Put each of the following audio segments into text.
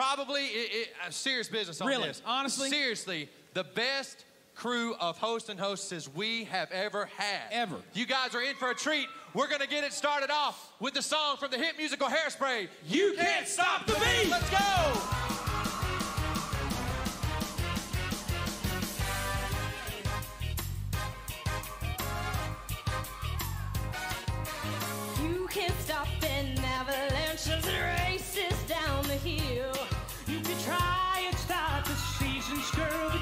probably it, it, serious business on really? this. Honestly, seriously, the best crew of hosts and hostesses we have ever had. Ever. You guys are in for a treat. We're gonna get it started off with the song from the hit musical Hairspray. You, you can't, can't stop the beat. Let's go. You can't stop an avalanche as races down the hill.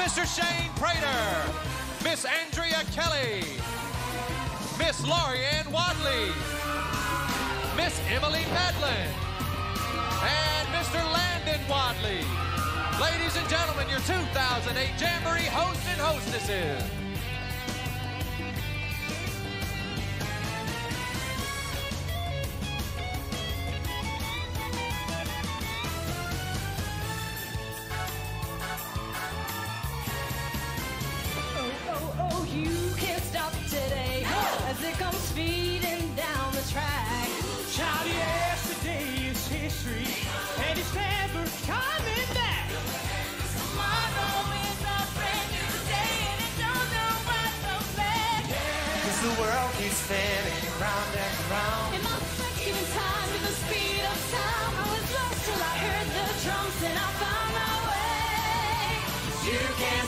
Mr. Shane Prater, Miss Andrea Kelly, Miss Lauri Ann Wadley, Miss Emily Medlin, and Mr. Landon Wadley. Ladies and gentlemen, your 2008 Jamboree host and hostesses.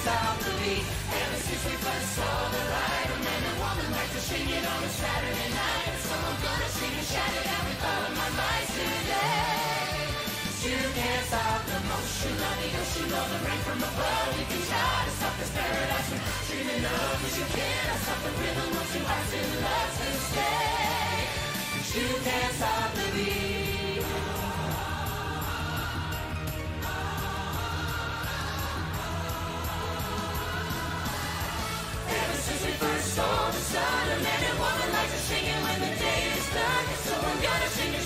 time to be. Ever since we first saw the light, a man and woman like to sing it on a Saturday night. So I'm gonna sing and shout it out with all of my might today. You can't stop the motion of the ocean or the rain from above. You can try to stop this paradise from dreaming of, but you cannot stop the rhythm once your heart's in love to stay. But you can't stop the beat.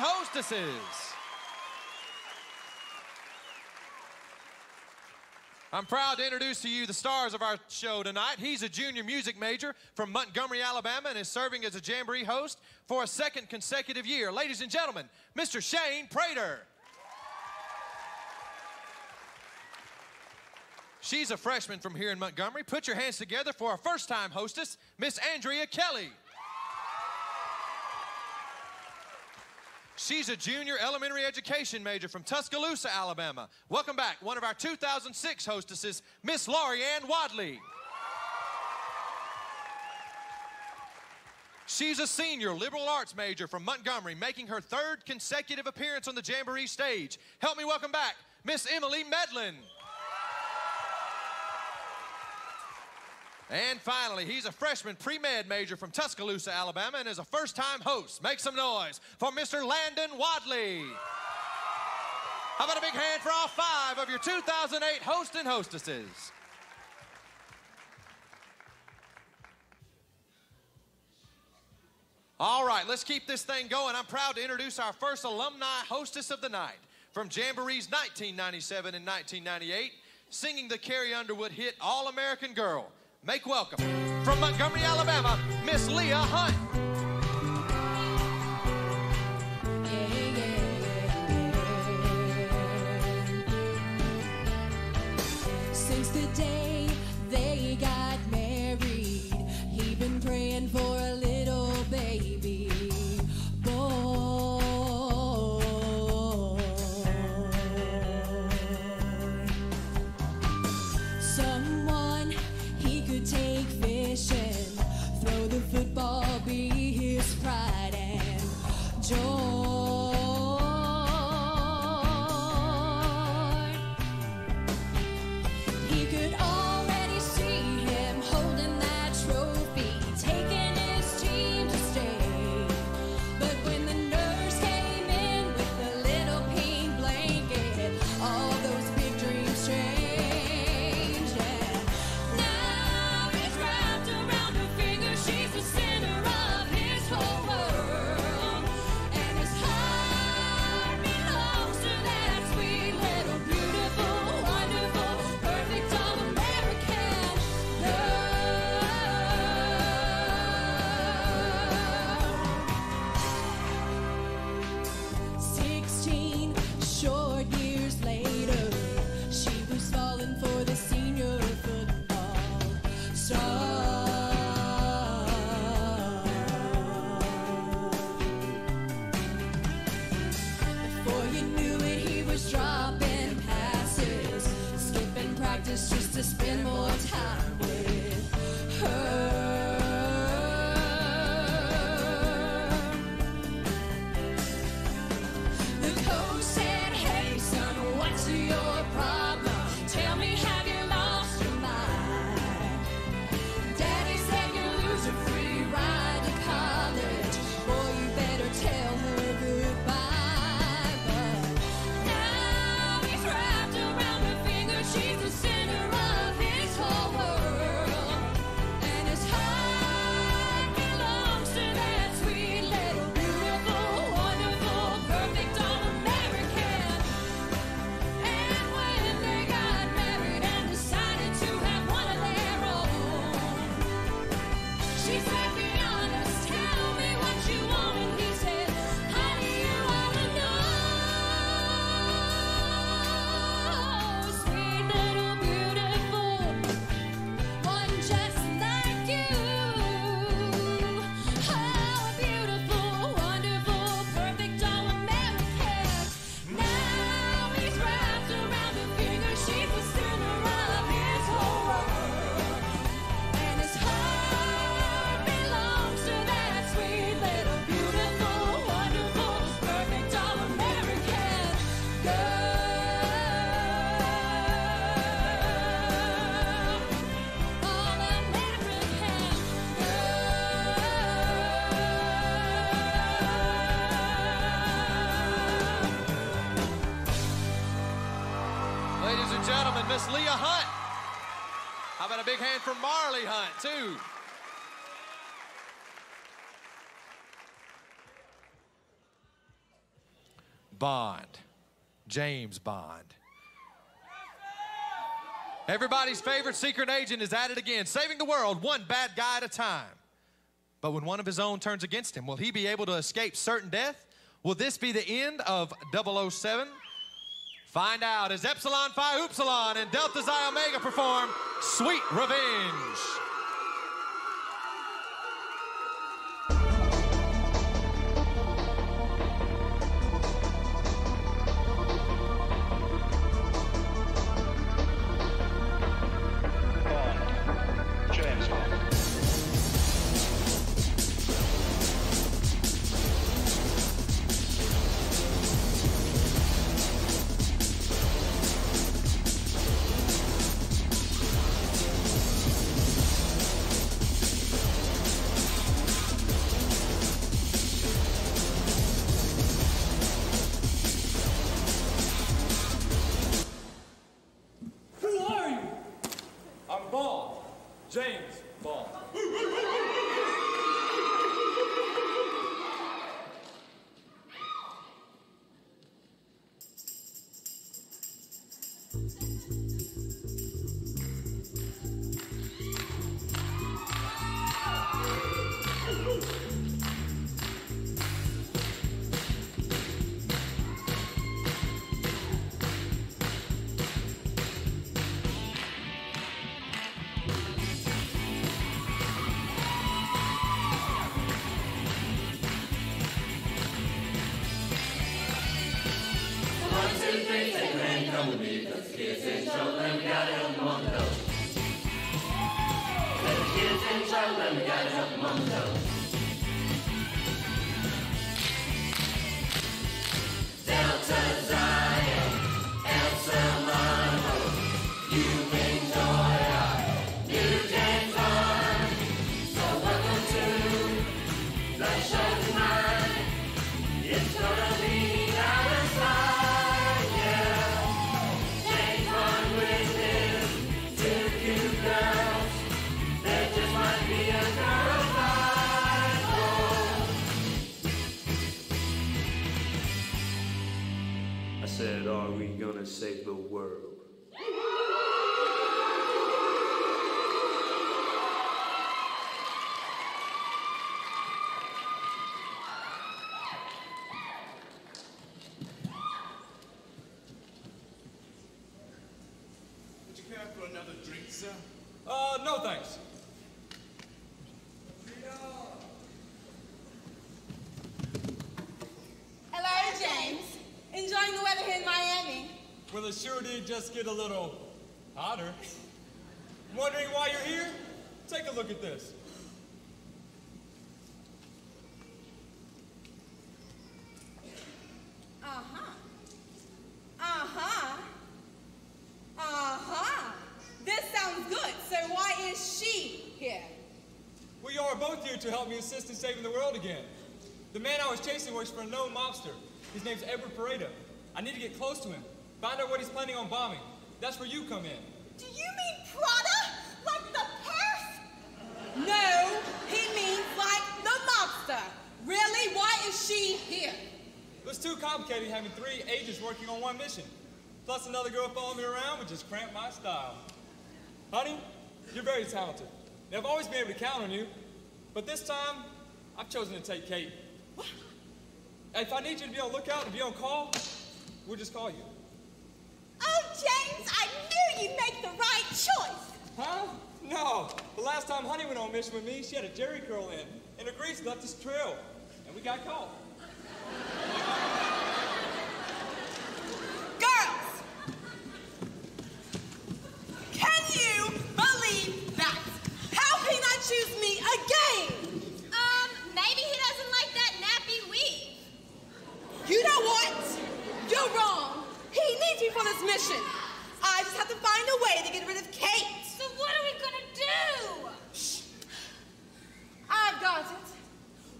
hostesses. I'm proud to introduce to you the stars of our show tonight. He's a junior music major from Montgomery, Alabama, and is serving as a jamboree host for a second consecutive year. Ladies and gentlemen, Mr. Shane Prater. She's a freshman from here in Montgomery. Put your hands together for our first time hostess, Miss Andrea Kelly. She's a junior elementary education major from Tuscaloosa, Alabama. Welcome back, one of our 2006 hostesses, Miss Lauri Ann Wadley. She's a senior liberal arts major from Montgomery, making her third consecutive appearance on the Jamboree stage. Help me welcome back Miss Emily Medlin. And finally, he's a freshman pre-med major from Tuscaloosa, Alabama, and is a first-time host. Make some noise for Mr. Landon Wadley. How about a big hand for all five of your 2008 host and hostesses? All right, let's keep this thing going. I'm proud to introduce our first alumni hostess of the night from Jamboree's 1997 and 1998, singing the Carrie Underwood hit All American Girl. Make welcome from Montgomery, Alabama, Miss Leah Hunt. Too? Bond. James Bond. Everybody's favorite secret agent is at it again, saving the world one bad guy at a time. But when one of his own turns against him, will he be able to escape certain death? Will this be the end of 007? Find out as Epsilon Phi Upsilon and Delta Xi Omega perform Sweet Revenge. I are gonna save the world? Would you care for another drink, sir? Uh, no thanks. Hello, James. Enjoying the weather here in Miami? Well, it sure did just get a little hotter. Wondering why you're here? Take a look at this. Uh-huh. Uh-huh. Uh-huh. This sounds good. So why is she here? We are both here to help me assist in saving the world again. The man I was chasing works for a known mobster. His name's Edward Pareda. I need to get close to him, find out what he's planning on bombing. That's where you come in. Do you mean Prada? Like the purse? No, he means like the mobster. Really? Why is she here? It was too complicated having three agents working on one mission. Plus another girl following me around would just cramp my style. Honey, you're very talented. And I've always been able to count on you. But this time, I've chosen to take Kate. What? If I need you to be on lookout and be on call, we'll just call you. Oh, James, I knew you'd make the right choice. Huh? No. The last time Honey went on a mission with me, she had a Jheri curl in, and her grease left us trail, and we got caught. Girls! Can you believe that? How can he not choose me again? Um, maybe he doesn't like that nappy weave. You know what? You're wrong. He needs me for this mission. I just have to find a way to get rid of Kate. So what are we gonna do? Shh. I've got it.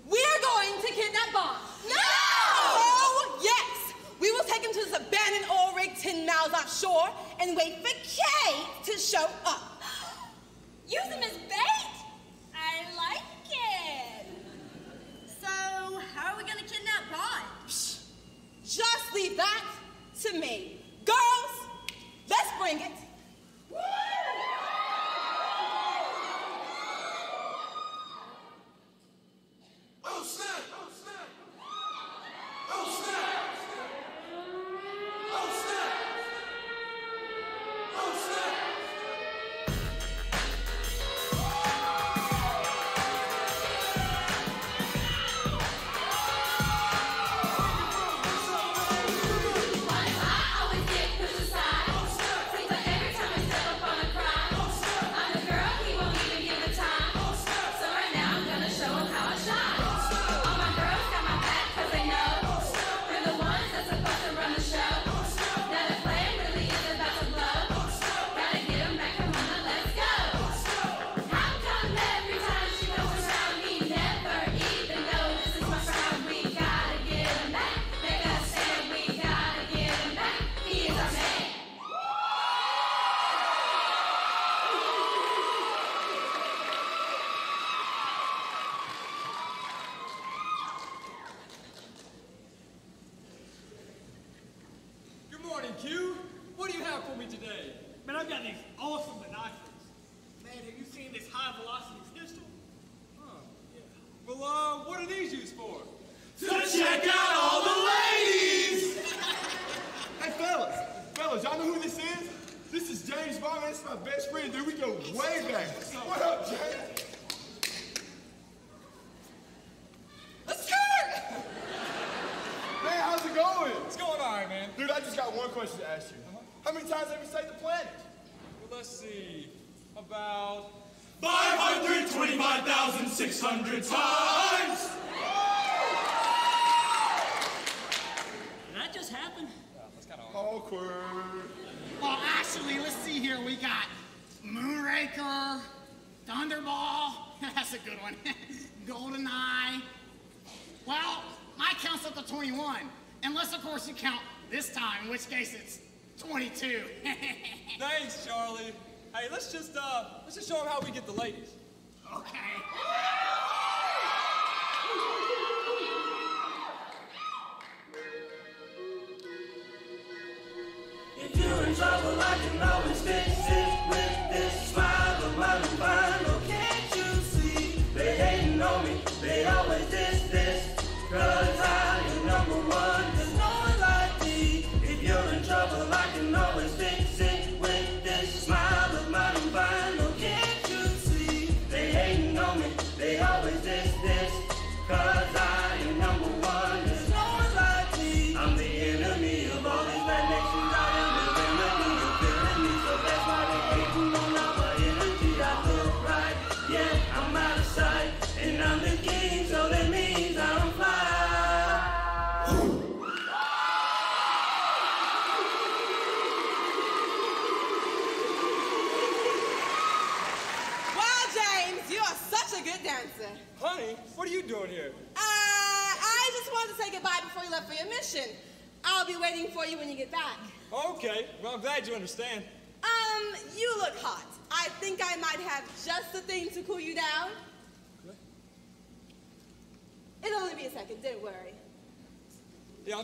We're going to kidnap Bond. No! Oh, yes! We will take him to this abandoned oil rig 10 miles offshore and wait for Kate to show up. Use him as bait. I like it. So, how are we gonna kidnap Bond? Just leave that to me. Girls, let's bring it. Oh, snap! Oh, snap! Oh, snap!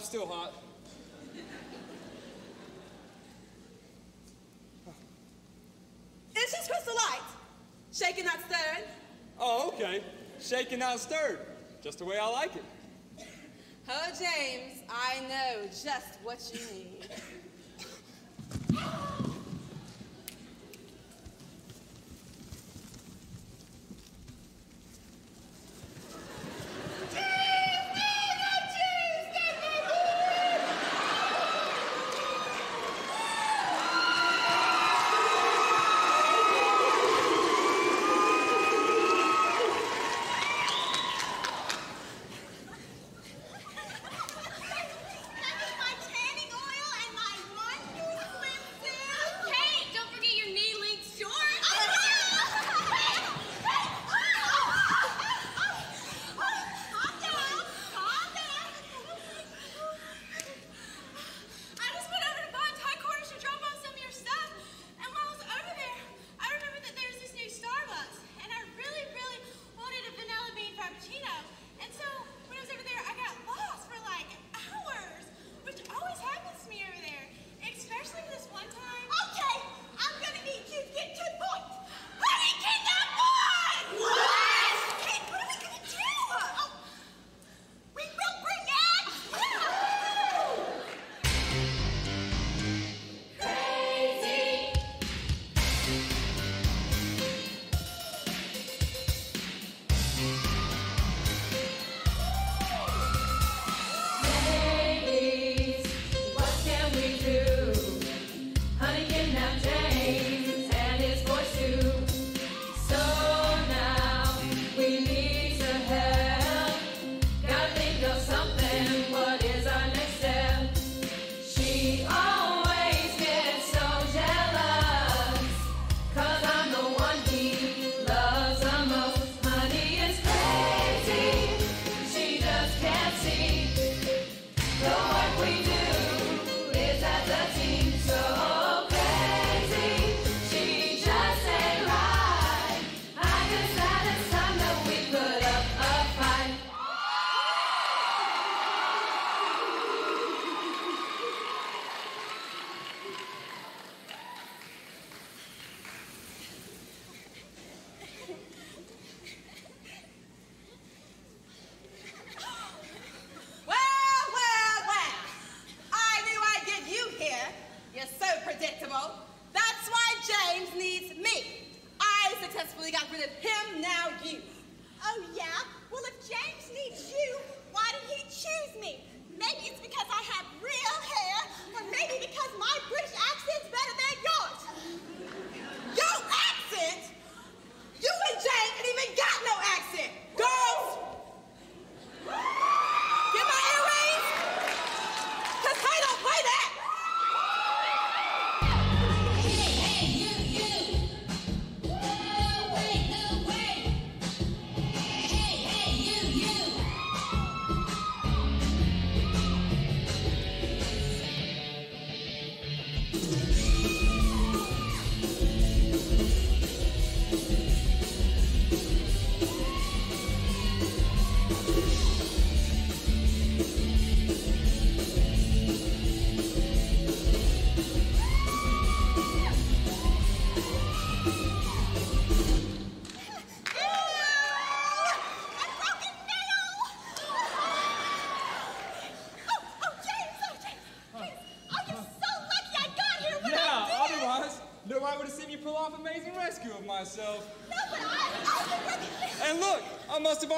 still hot. This is Crystal Light. Shaken, not stirred. Oh, okay. Shaken, not stirred. Just the way I like it. Oh, James, I know just what you need.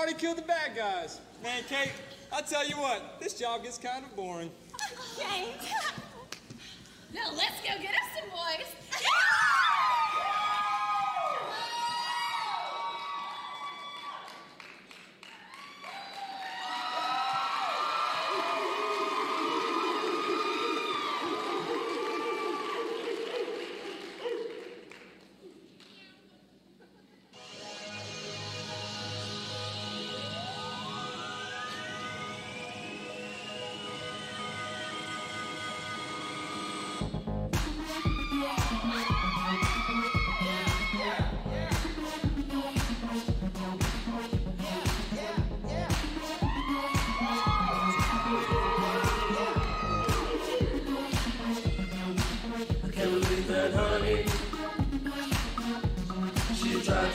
Kill killed the bad guys. Man, Kate, I tell you what, this job gets kind of boring.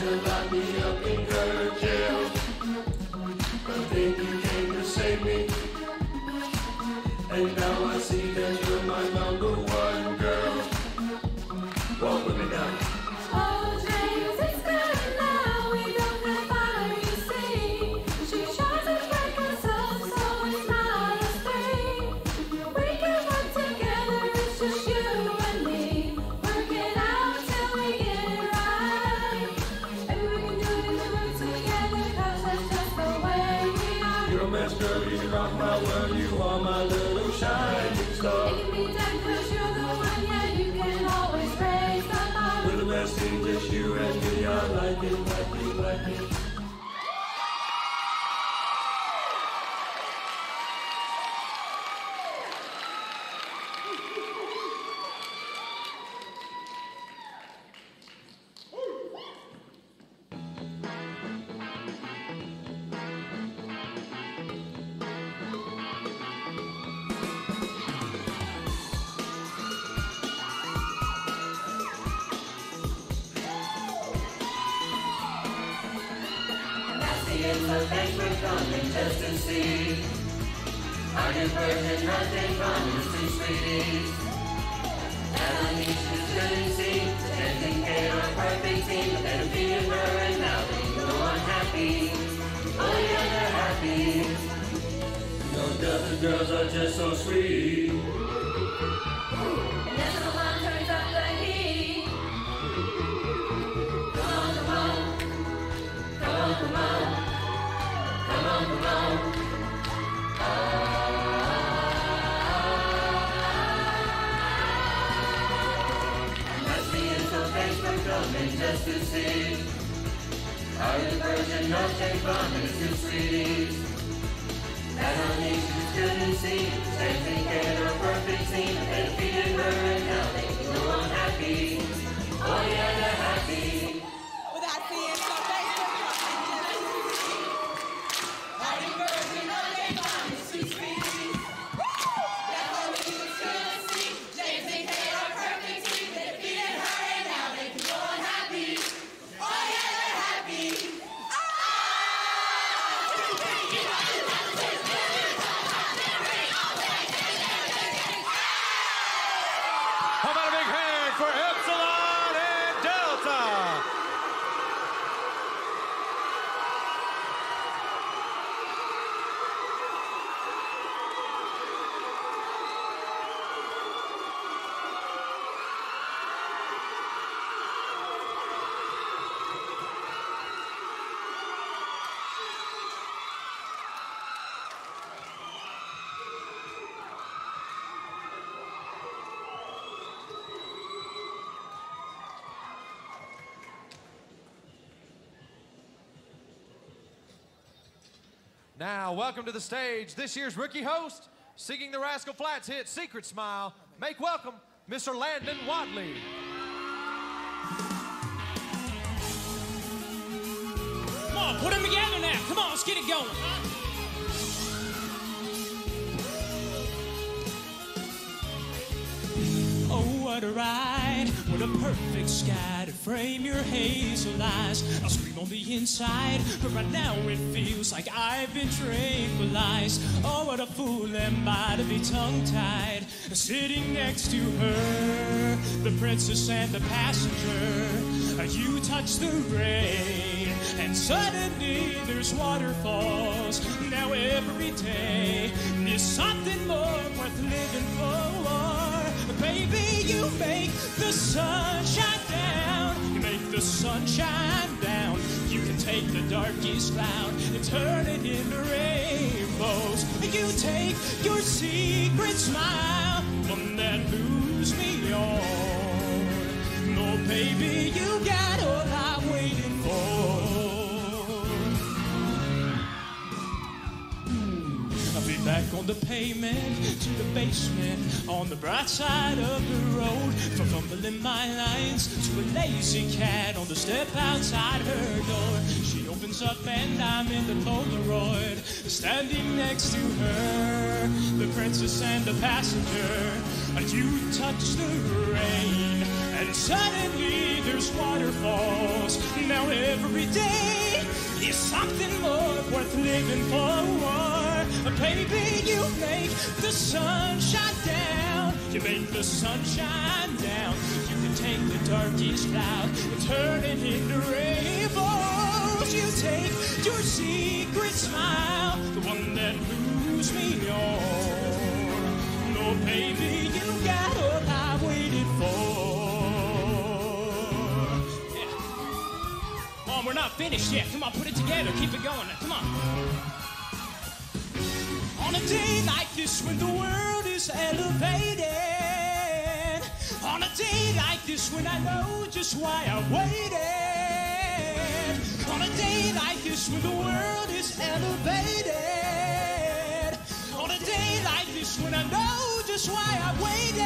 till I be up in her jail. but think you came to save me, and now I see. Now, welcome to the stage, this year's rookie host, singing the Rascal Flatts hit Secret Smile. Make welcome Mr. Landon Wadley. Come on, put them together now. Come on, let's get it going. Oh, what a ride. What a perfect sky to frame your hazel eyes. I'll scream on the inside, but right now it feels like I've been tranquilized. Oh, what a fool am I to be tongue tied. Sitting next to her, the princess and the passenger. You touch the rain, and suddenly there's waterfalls. Now every day is something more worth living for. Baby, you make the sun shine down. You make the sun shine down. You can take the darkest cloud and turn it into rainbows. You take your secret smile, one that moves me on. No, baby, you got all I'm back on the pavement to the basement on the bright side of the road. From fumbling my lines to a lazy cat on the step outside her door. She opens up and I'm in the Polaroid, standing next to her, the princess and the passenger. You touch the rain, and suddenly there's waterfalls. Now every day is something more worth living for. Baby, you make the sun shine down. You make the sun shine down. You can take the darkest cloud and turn it into rainbows. You take your secret smile, the one that moves me on. No, baby, you got all I waited for. We're not finished yet. Come on, put it together. Keep it going. Come on. On a day like this when the world is elevated. On a day like this when I know just why I waited. On a day like this when the world is elevated. On a day like this when I know just why I waited.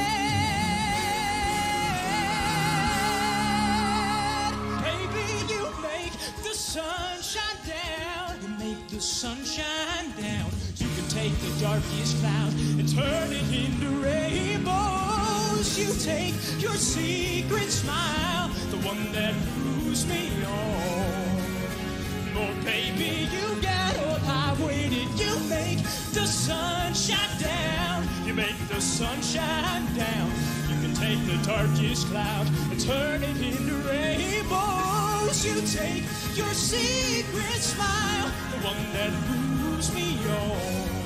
Baby, you make the sun down. You make the sun shine down. Take the darkest cloud and turn it into rainbows. You take your secret smile, the one that moves me on. Oh, baby, you got all I waited. You make the sun shine down. You make the sun shine down. You can take the darkest cloud and turn it into rainbows. You take your secret smile, the one that moves me on.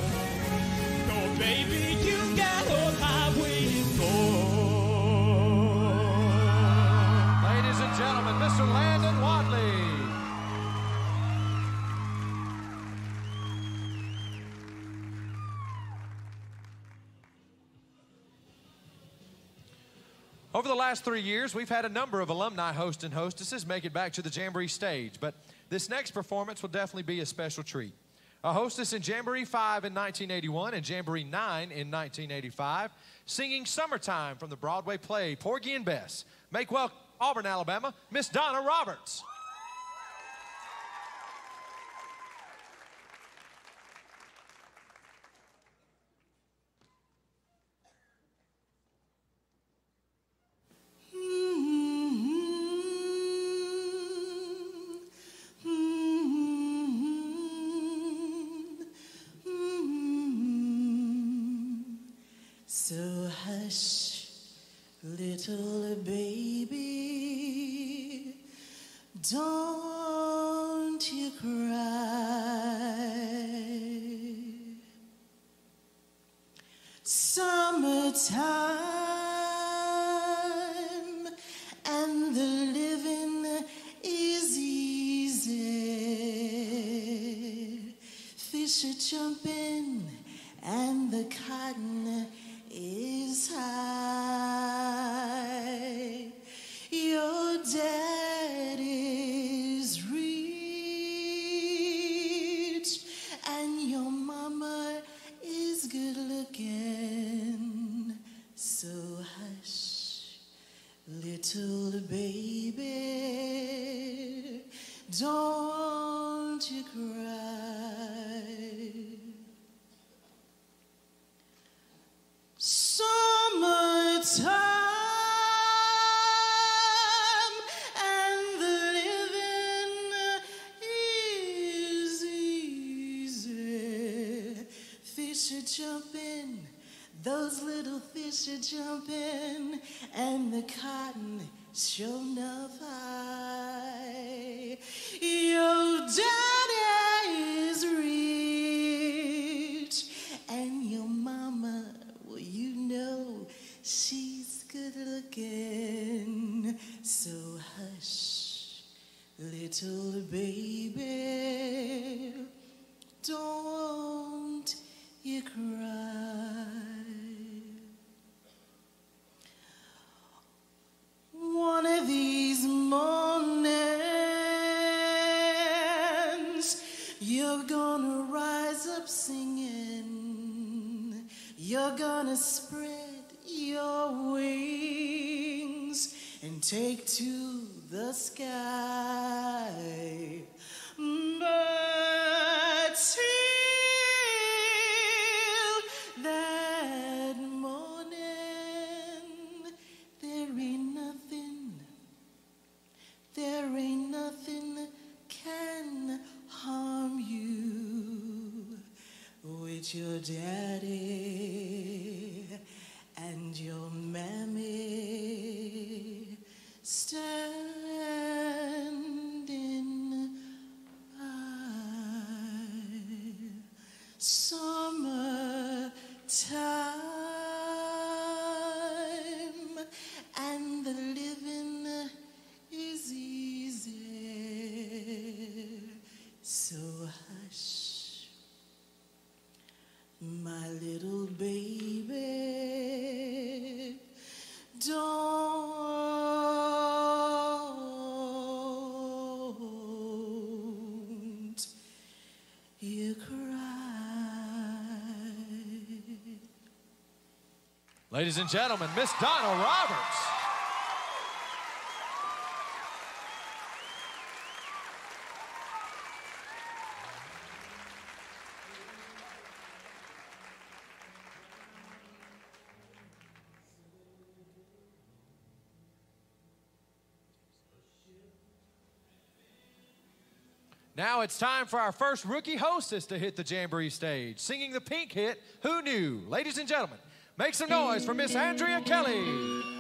Over the last three years, we've had a number of alumni hosts and hostesses make it back to the Jamboree stage, but this next performance will definitely be a special treat. A hostess in Jamboree 5 in 1981 and Jamboree 9 in 1985, singing Summertime from the Broadway play Porgy and Bess. Make welcome Auburn, Alabama, Miss Donna Roberts. So hush, little baby, don't you cry. Summertime jumping, and the cotton sure enough high. Your daddy is rich, and your mama, well, you know she's good looking. So hush, little baby, Gonna spread your wings and take to the sky. But till that morning, there ain't nothing, there ain't nothing can harm you with your daddy Ladies and gentlemen, Miss Donna Roberts. Now it's time for our first rookie hostess to hit the Jamboree stage, singing the Pink hit, Who Knew? Ladies and gentlemen, make some noise for Miss Andrea Kelly.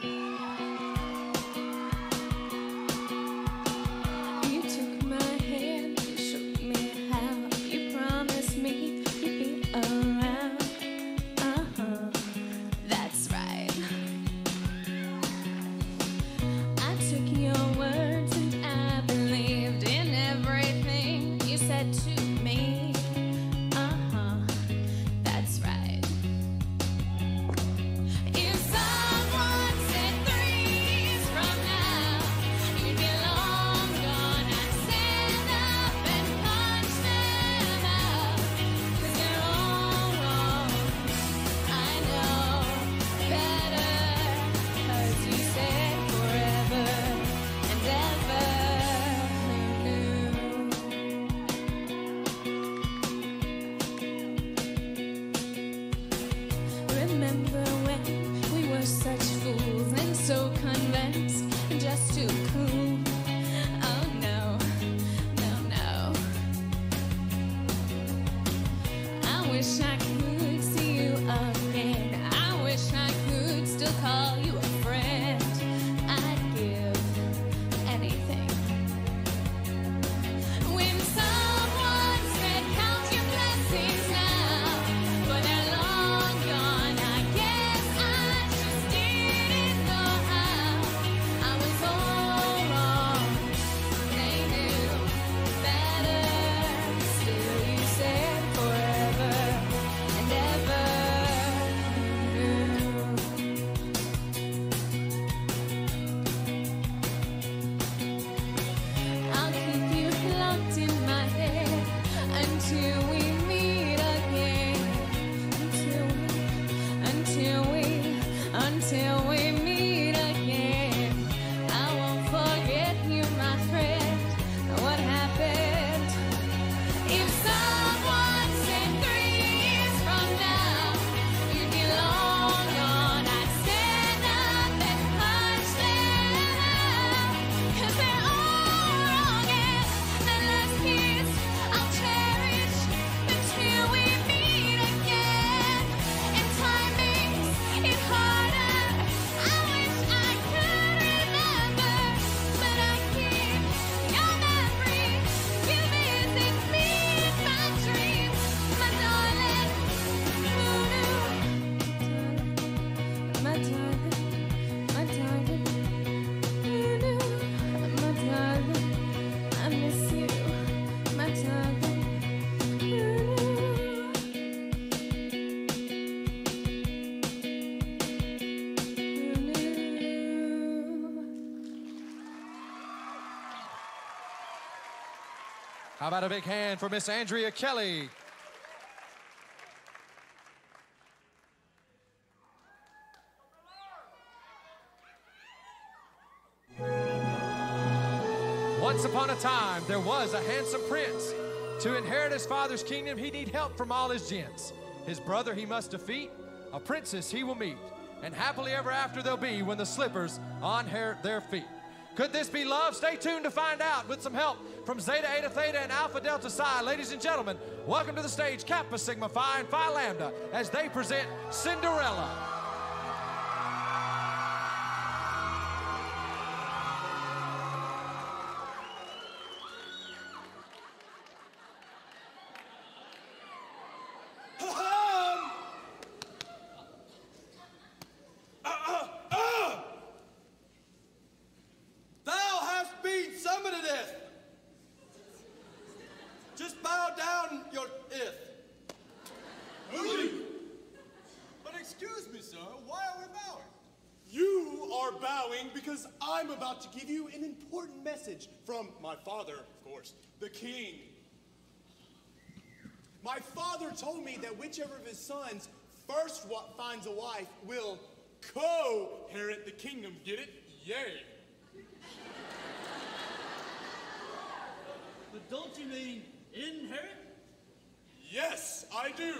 How about a big hand for Miss Andrea Kelly? Once upon a time, there was a handsome prince. To inherit his father's kingdom, he need help from all his gents. His brother he must defeat, a princess he will meet, and happily ever after they'll be when the slippers on her, their feet. Could this be love? Stay tuned to find out with some help from Zeta Eta Theta and Alpha Delta Psi. Ladies and gentlemen, welcome to the stage Kappa Sigma Phi and Phi Lambda as they present Cinderella. About to give you an important message from my father, of course, the king. My father told me that whichever of his sons first finds a wife will co-inherit the kingdom. Get it? Yay. But don't you mean inherit? Yes, I do.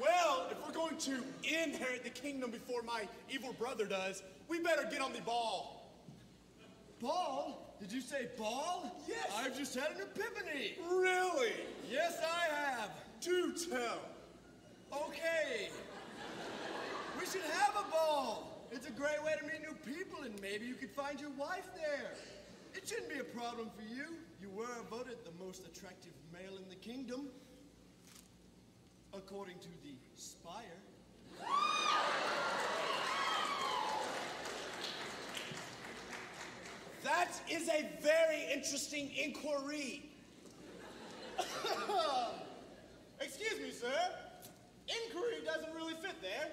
Well, if we're going to inherit the kingdom before my evil brother does, we better get on the ball. Ball? Did you say ball? Yes. I've just had an epiphany. Really? Yes, I have. Do tell. Okay. We should have a ball. It's a great way to meet new people, and maybe you could find your wife there. It shouldn't be a problem for you. You were voted the most attractive male in the kingdom, according to the Spire. That is a very interesting inquiry. Excuse me, sir. Inquiry doesn't really fit there.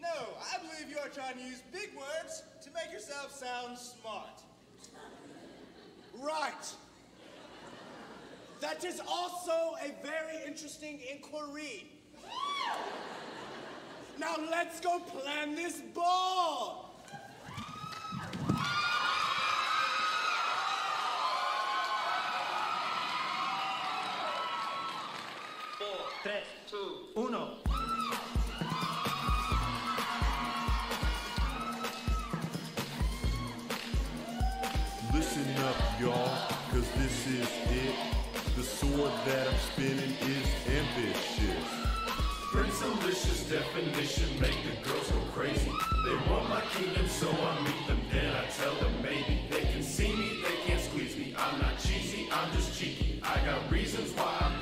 No, I believe you are trying to use big words to make yourself sound smart. Right. That is also a very interesting inquiry. Now let's go plan this ball. Four, tres, two, uno. Listen up, y'all, cause this is it. The sword that I'm spinning is ambitious. Princealicious definition make the girls go crazy. They want my kingdom, so I meet them. Then I tell them maybe they can see me, they can't squeeze me. I'm not cheesy, I'm just cheeky. I got reasons why I'm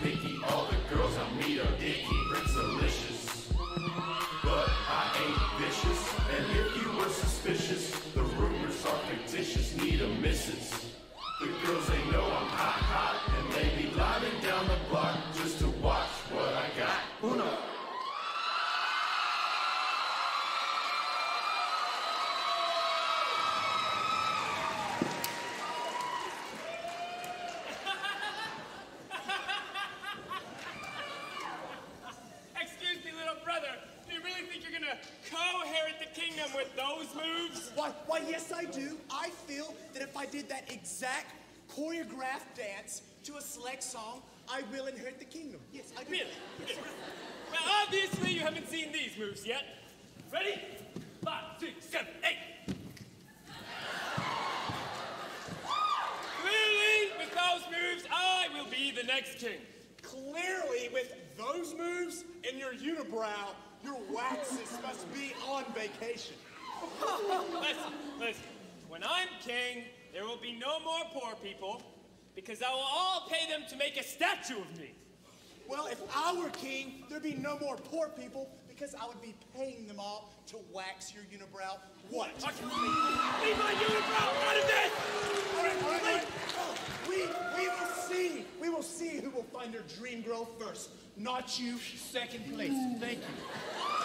exact choreographed dance to a select song, I will inherit the kingdom. Yes, I do. Really? Well, obviously you haven't seen these moves yet. Ready? Five, six, seven, eight. Clearly, with those moves, I will be the next king. Clearly, with those moves and your unibrow, your waxes must be on vacation. listen, listen. When I'm king, there will be no more poor people because I will all pay them to make a statue of me. Well, if I were king, there'd be no more poor people because I would be paying them all to wax your unibrow. What? Leave my unibrow out of this! All right, all right, all right. Oh, we, we will see. We will see who will find their dream girl first. Not you, second place. Thank you.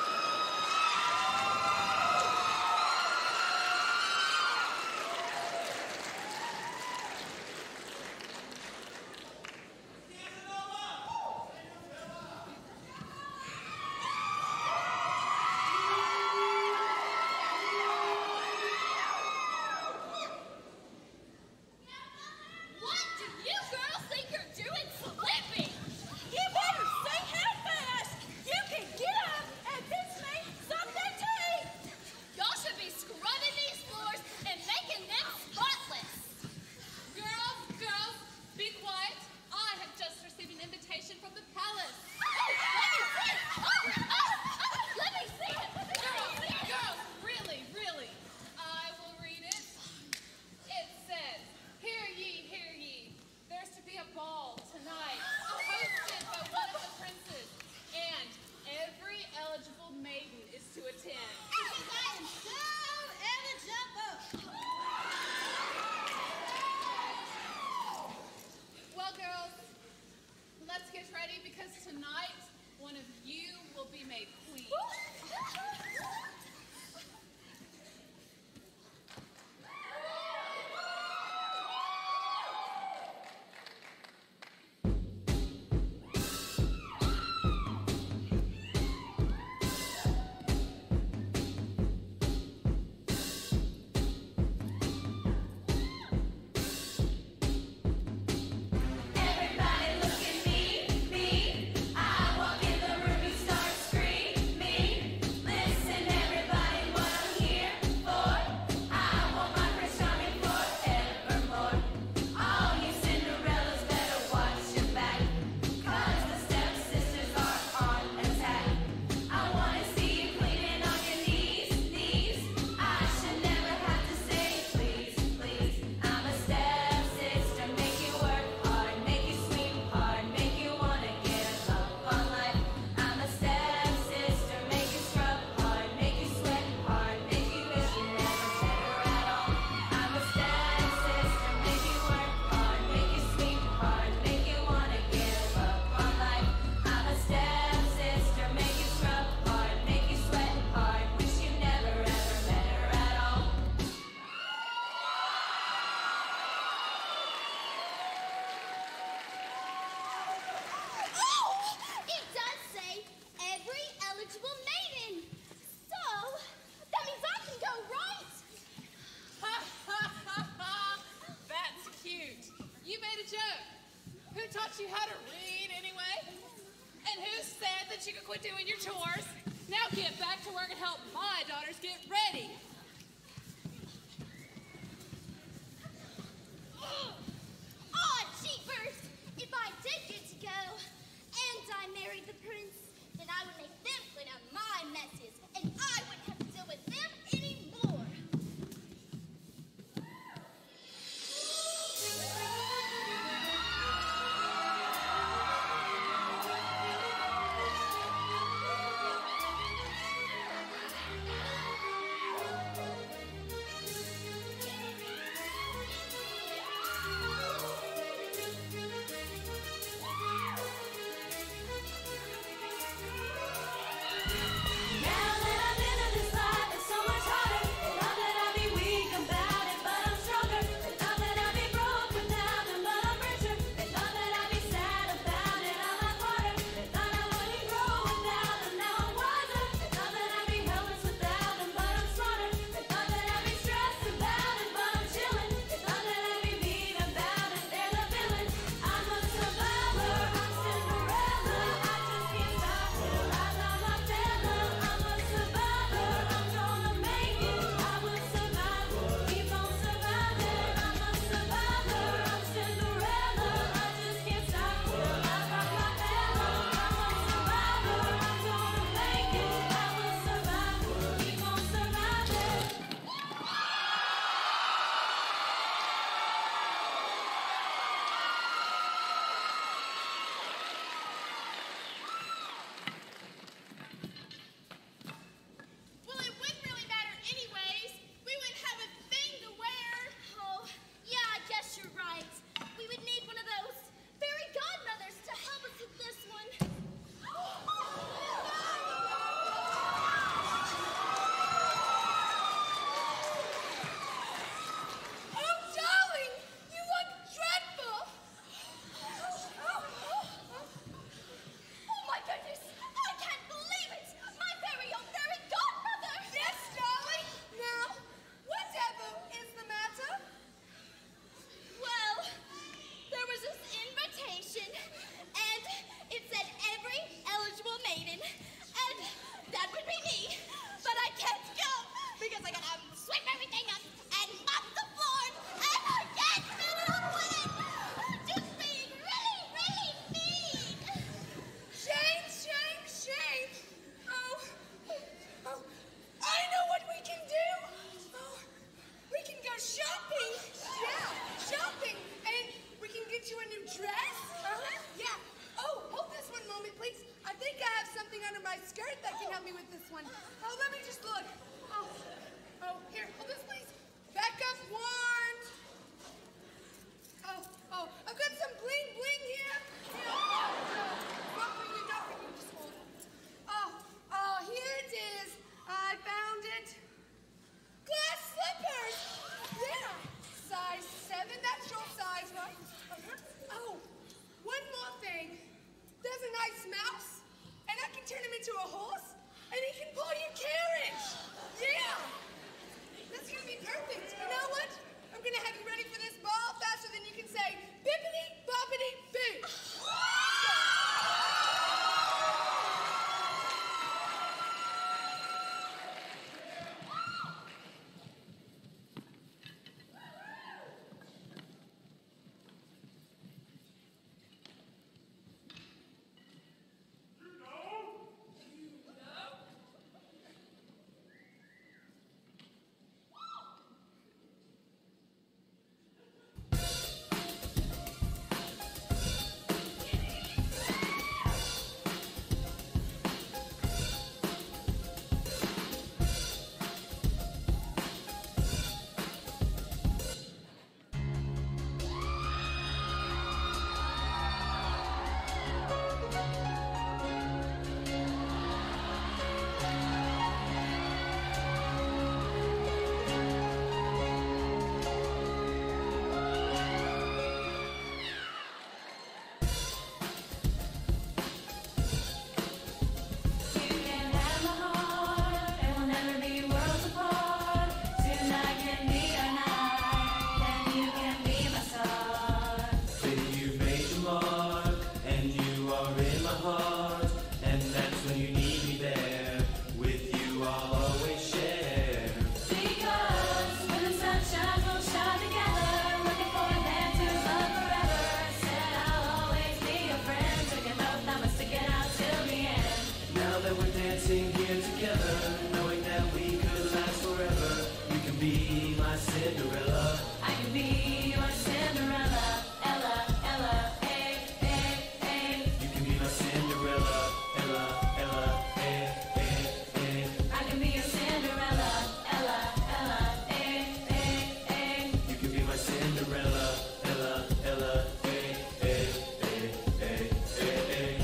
Cinderella, Ella, Ella, hey, hey, hey, hey, hey, hey.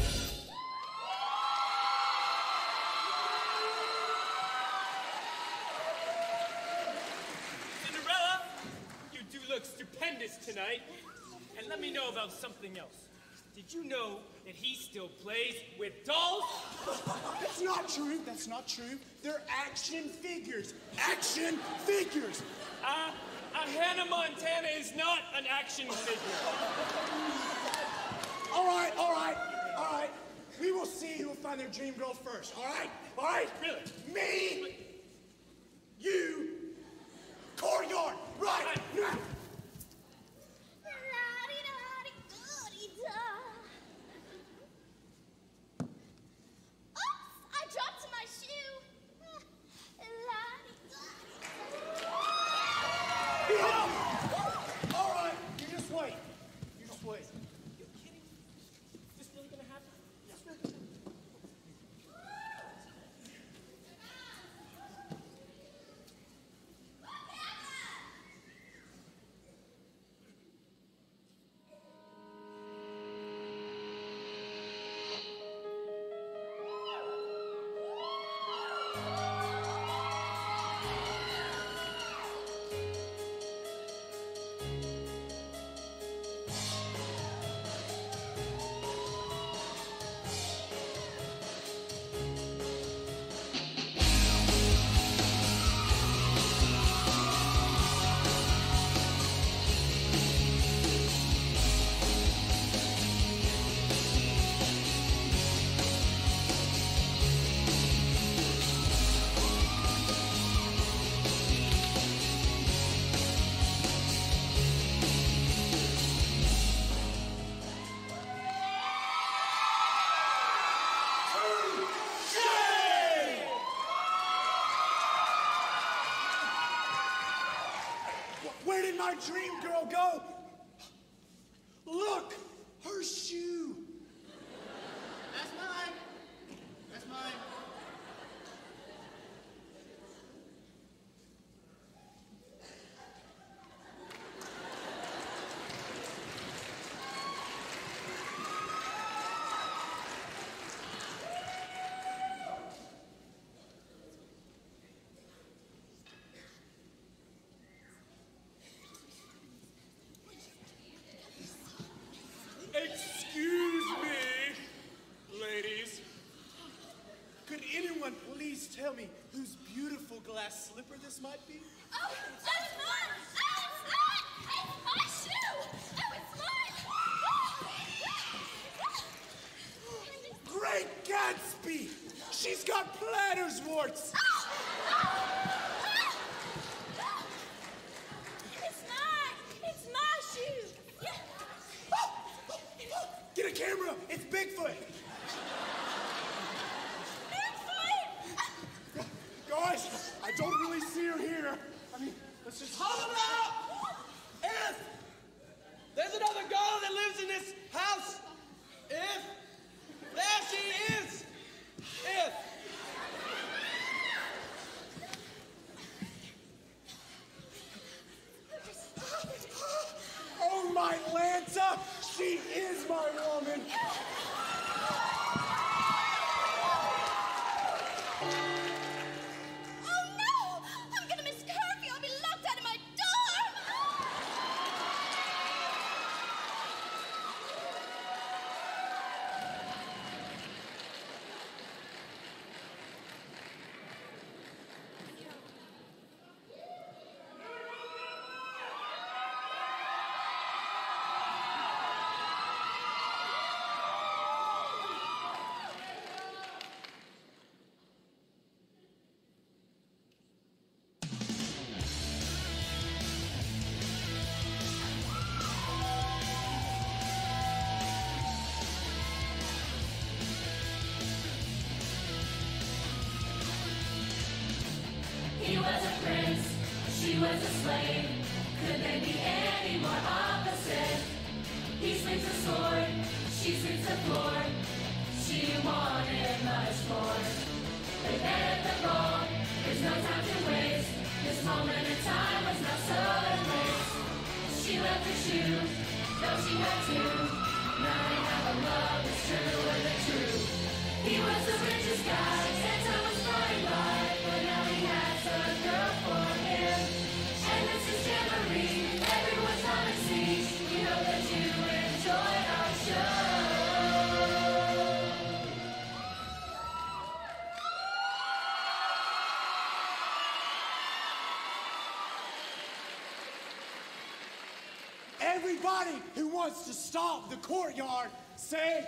Cinderella, you do look stupendous tonight. And let me know about something else. Did you know that he still plays with dolls? That's not true. That's not true. They're action figures. Action figures. Ah, uh, a Hannah Montana is not an action figure. all right, all right, all right. We will see who will find their dream girl first, all right? All right? Really? Me, you, Courtyard, right? right. in dream Please tell me whose beautiful glass slipper this might be? Stop the courtyard, say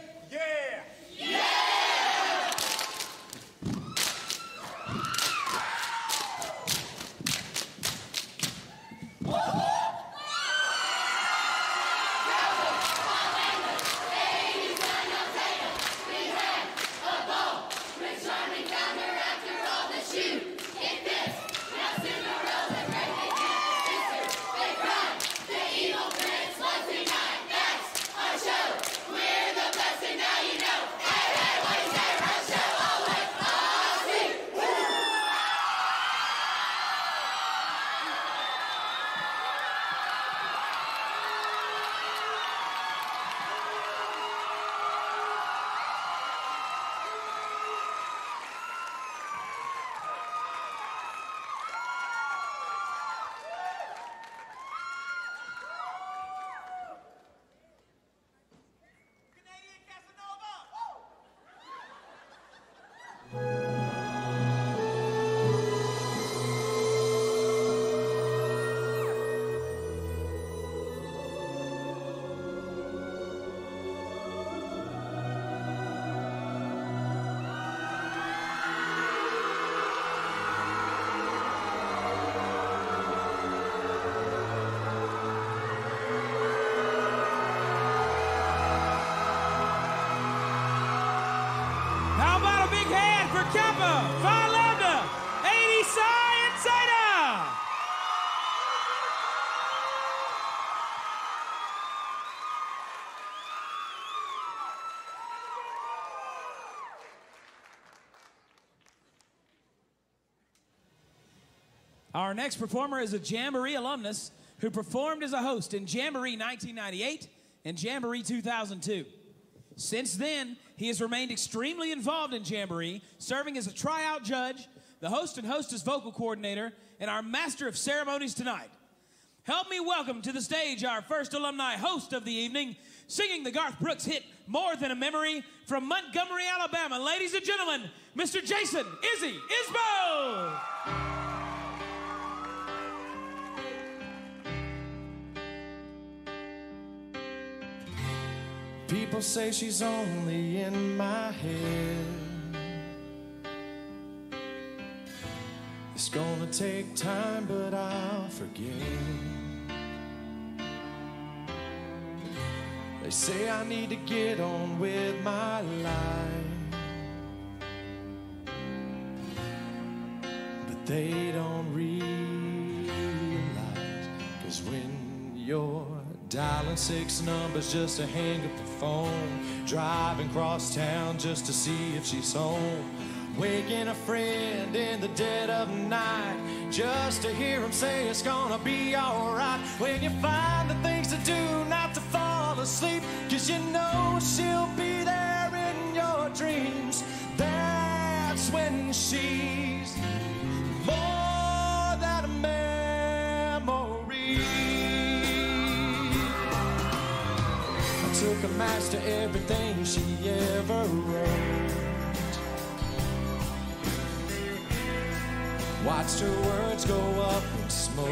next performer is a Jamboree alumnus who performed as a host in Jamboree 1998 and Jamboree 2002. Since then, he has remained extremely involved in Jamboree, serving as a tryout judge, the host and hostess vocal coordinator, and our master of ceremonies tonight. Help me welcome to the stage our first alumni host of the evening, singing the Garth Brooks hit More Than a Memory from Montgomery, Alabama. Ladies and gentlemen, Mr. Jason Izzy Isbell! People say she's only in my head. It's gonna take time, but I'll forget. They say I need to get on with my life. But they don't realize. Cause when you're dialing six numbers just to hang up the phone, driving cross town just to see if she's home, waking a friend in the dead of night just to hear him say it's gonna be alright. When you find the things to do not to fall asleep, cause you know she'll be there in your dreams. That's when she's took a match everything she ever wrote. Watched her words go up in smoke.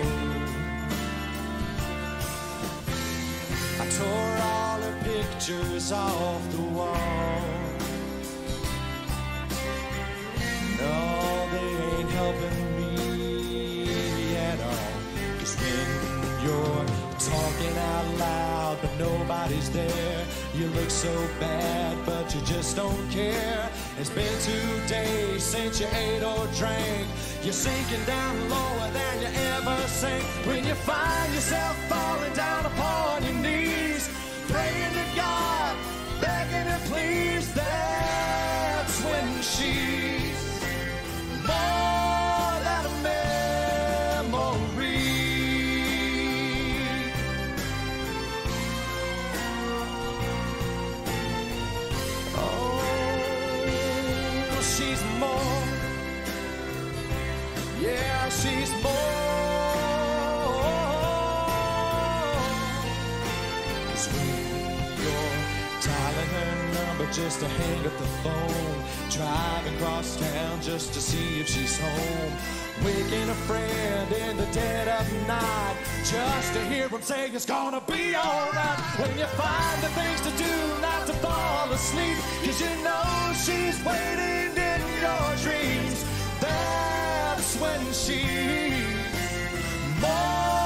I tore all her pictures off the wall. No, they ain't helping me at all. Cause when you're talking out loud, but nobody's there, you look so bad, but you just don't care. It's been two days since you ate or drank. You're sinking down lower than you ever sank. When you find yourself falling down upon your knees, praying just to hang up the phone. Driving across town just to see if she's home. Waking a friend in the dead of night just to hear him say it's gonna be alright. When you find the things to do not to fall asleep, cause you know she's waiting in your dreams. That's when she's more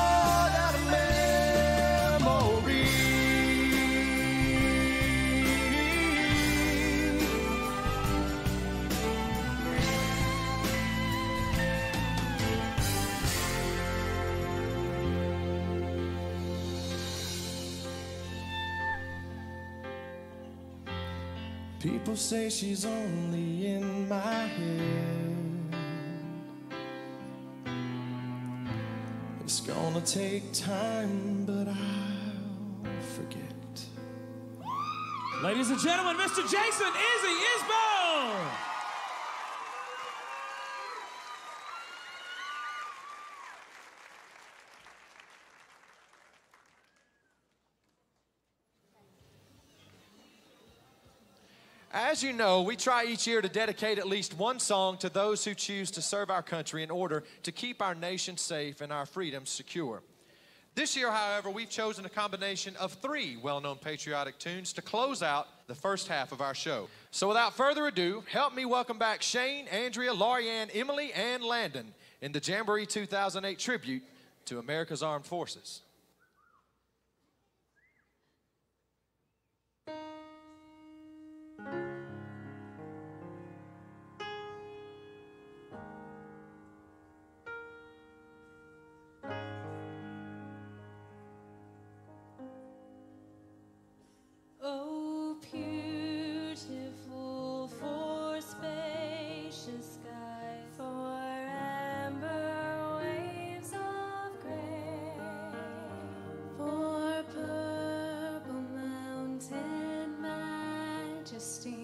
People say she's only in my head. It's gonna take time, but I'll forget. Ladies and gentlemen, Mr. Jason Izzy Isbell. As you know, we try each year to dedicate at least one song to those who choose to serve our country in order to keep our nation safe and our freedoms secure. This year, however, we've chosen a combination of three well known patriotic tunes to close out the first half of our show. So, without further ado, help me welcome back Shane, Andrea, Lauri Ann, Emily, and Landon in the Jamboree 2008 tribute to America's Armed Forces. Majesties.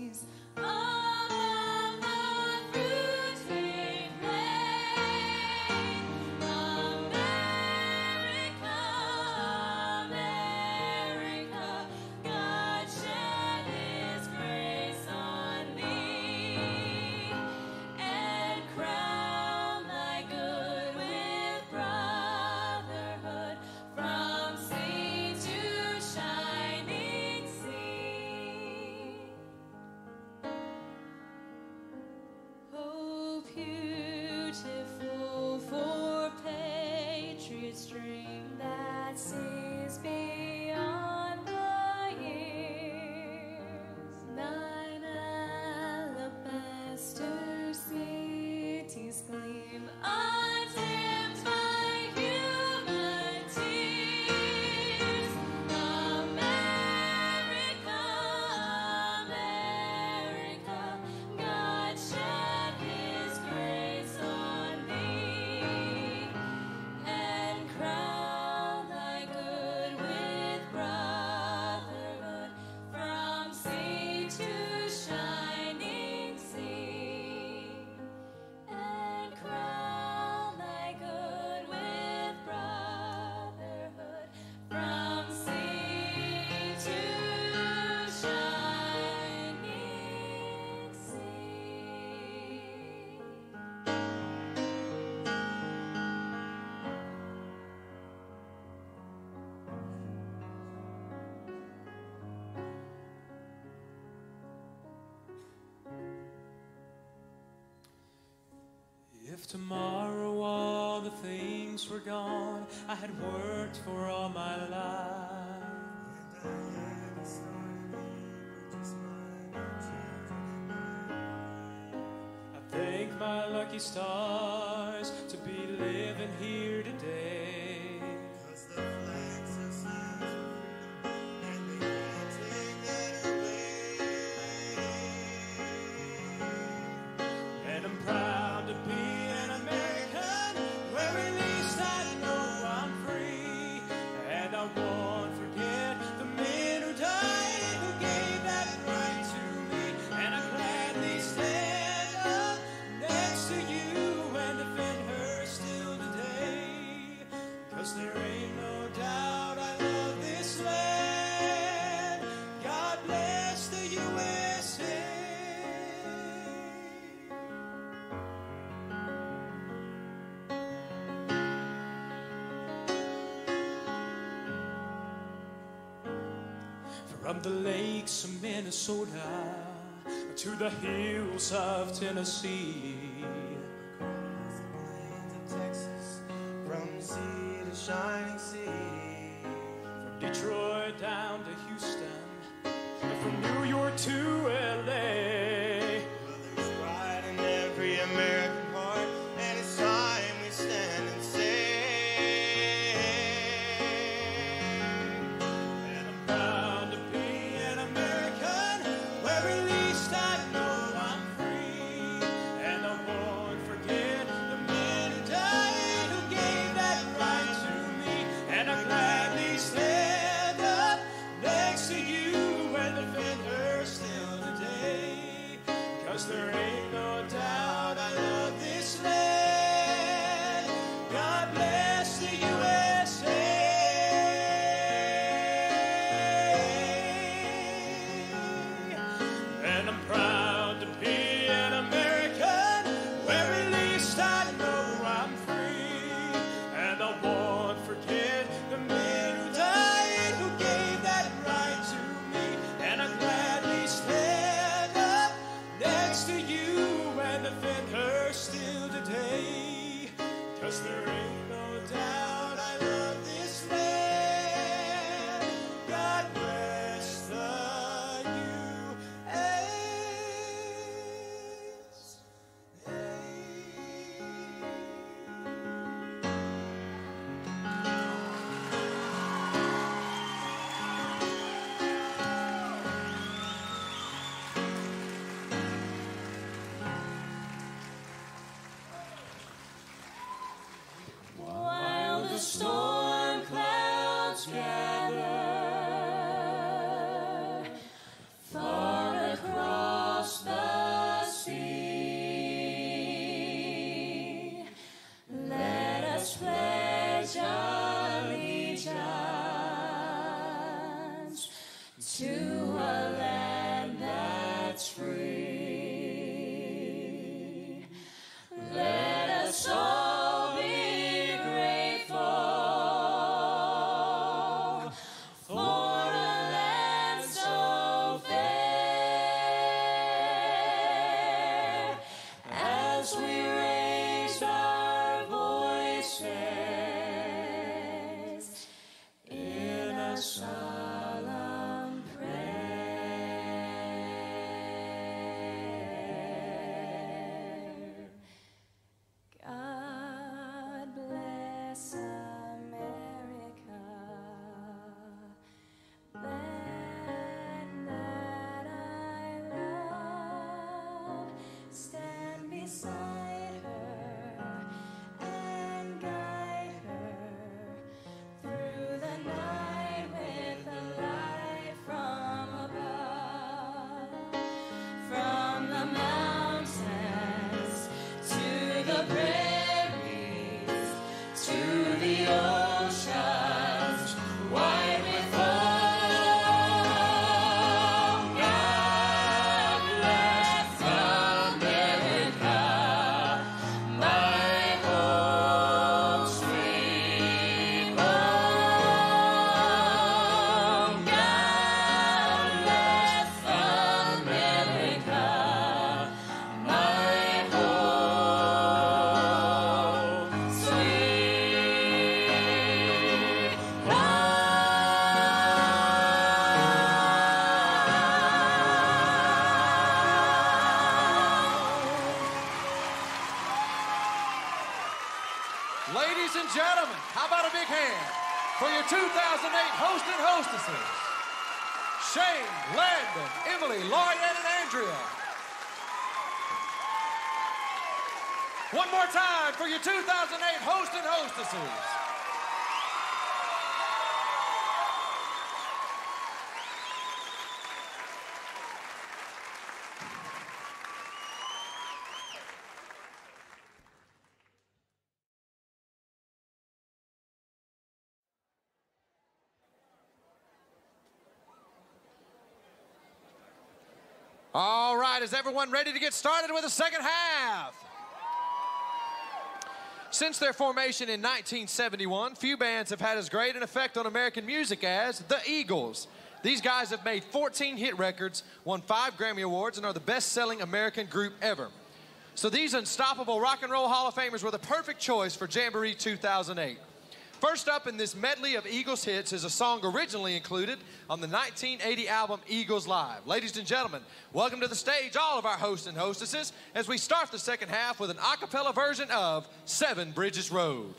Tomorrow all the things were gone I had worked for all my life. I thank my lucky stars to be living here today. From the lakes of Minnesota to the hills of Tennessee. justices. All right, is everyone ready to get started with the second half? Since their formation in 1971, few bands have had as great an effect on American music as the Eagles. These guys have made 14 hit records, won five Grammy Awards, and are the best-selling American group ever. So these unstoppable Rock and Roll Hall of Famers were the perfect choice for Jamboree 2008. First up in this medley of Eagles hits is a song originally included on the 1980 album Eagles Live. Ladies and gentlemen, welcome to the stage all of our hosts and hostesses as we start the second half with an a cappella version of Seven Bridges Road.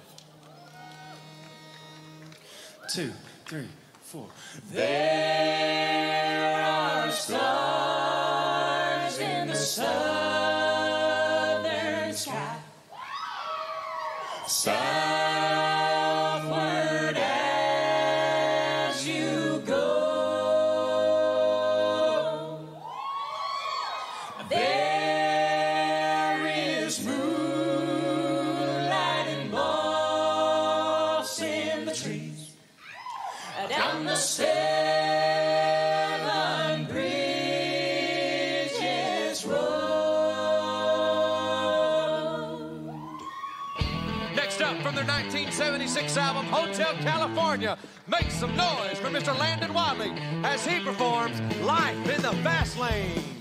Two, three, four. There are stars in the southern sky. Southward 1976 album Hotel California, make some noise for Mr. Landon Wadley as he performs Life in the Fast Lane.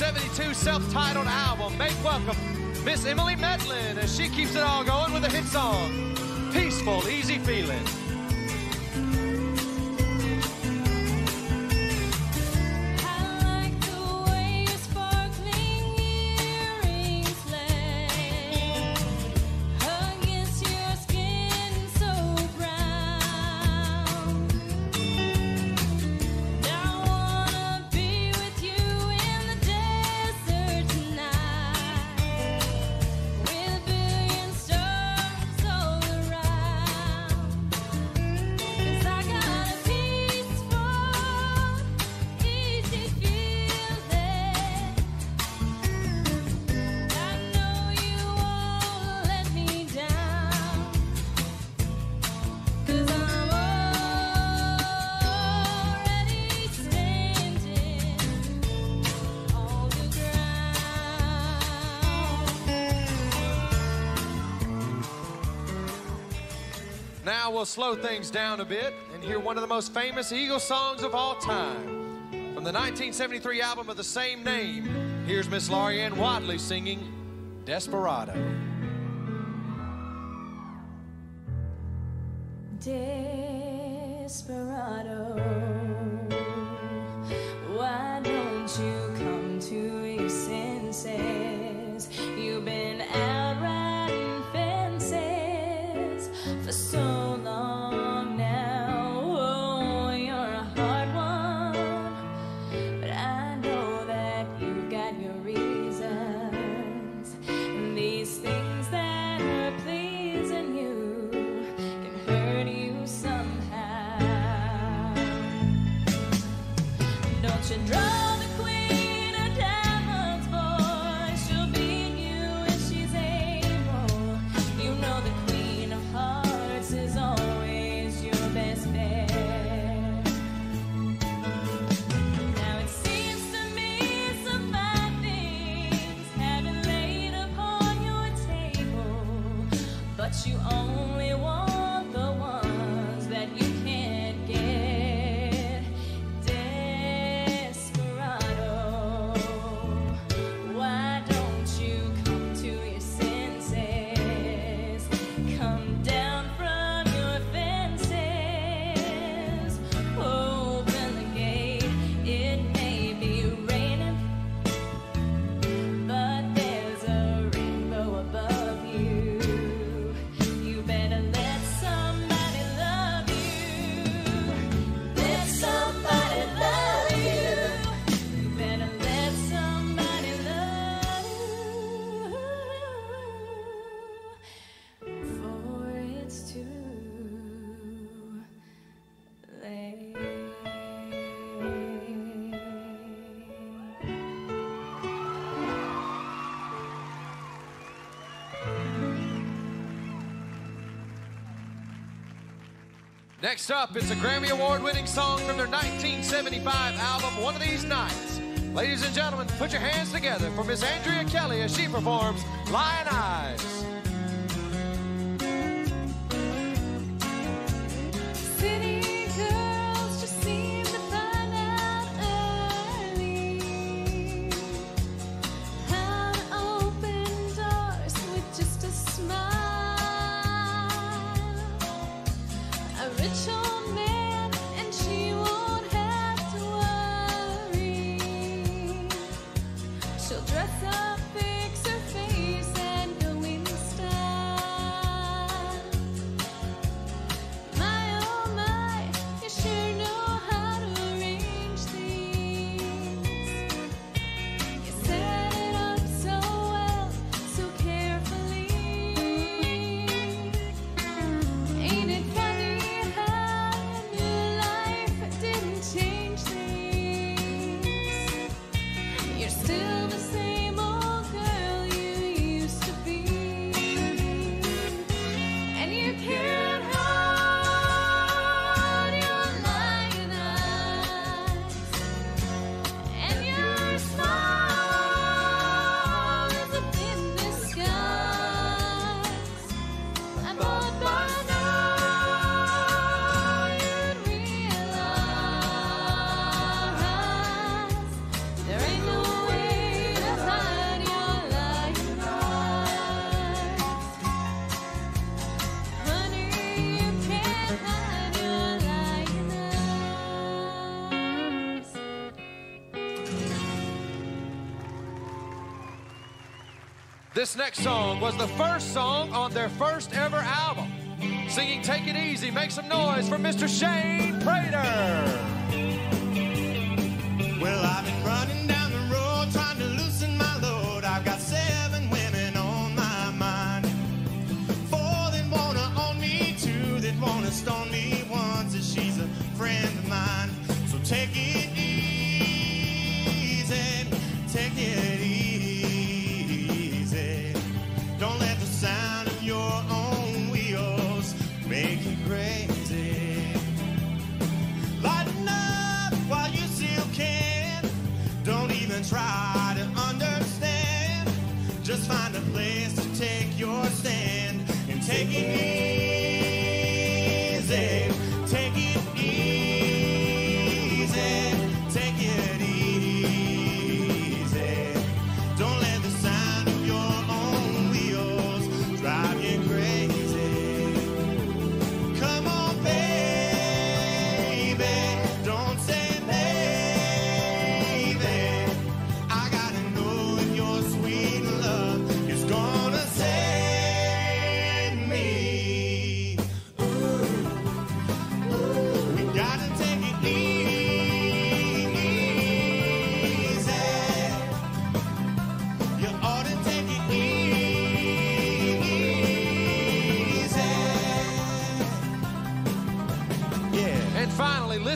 1972 self-titled album, make welcome Miss Emily Medlin as she keeps it all going with a hit song, Peaceful, Easy Feeling. We'll slow things down a bit and hear one of the most famous Eagles songs of all time. From the 1973 album of the same name, here's Miss Lauri Ann Wadley singing Desperado. Desperado, Next up, it's a Grammy Award winning song from their 1975 album, One of These Nights. Ladies and gentlemen, put your hands together for Miss Andrea Kelly as she performs Lyin' Eyes. This next song was the first song on their first ever album. Singing Take It Easy, make some noise for Mr. Shane Prater. And take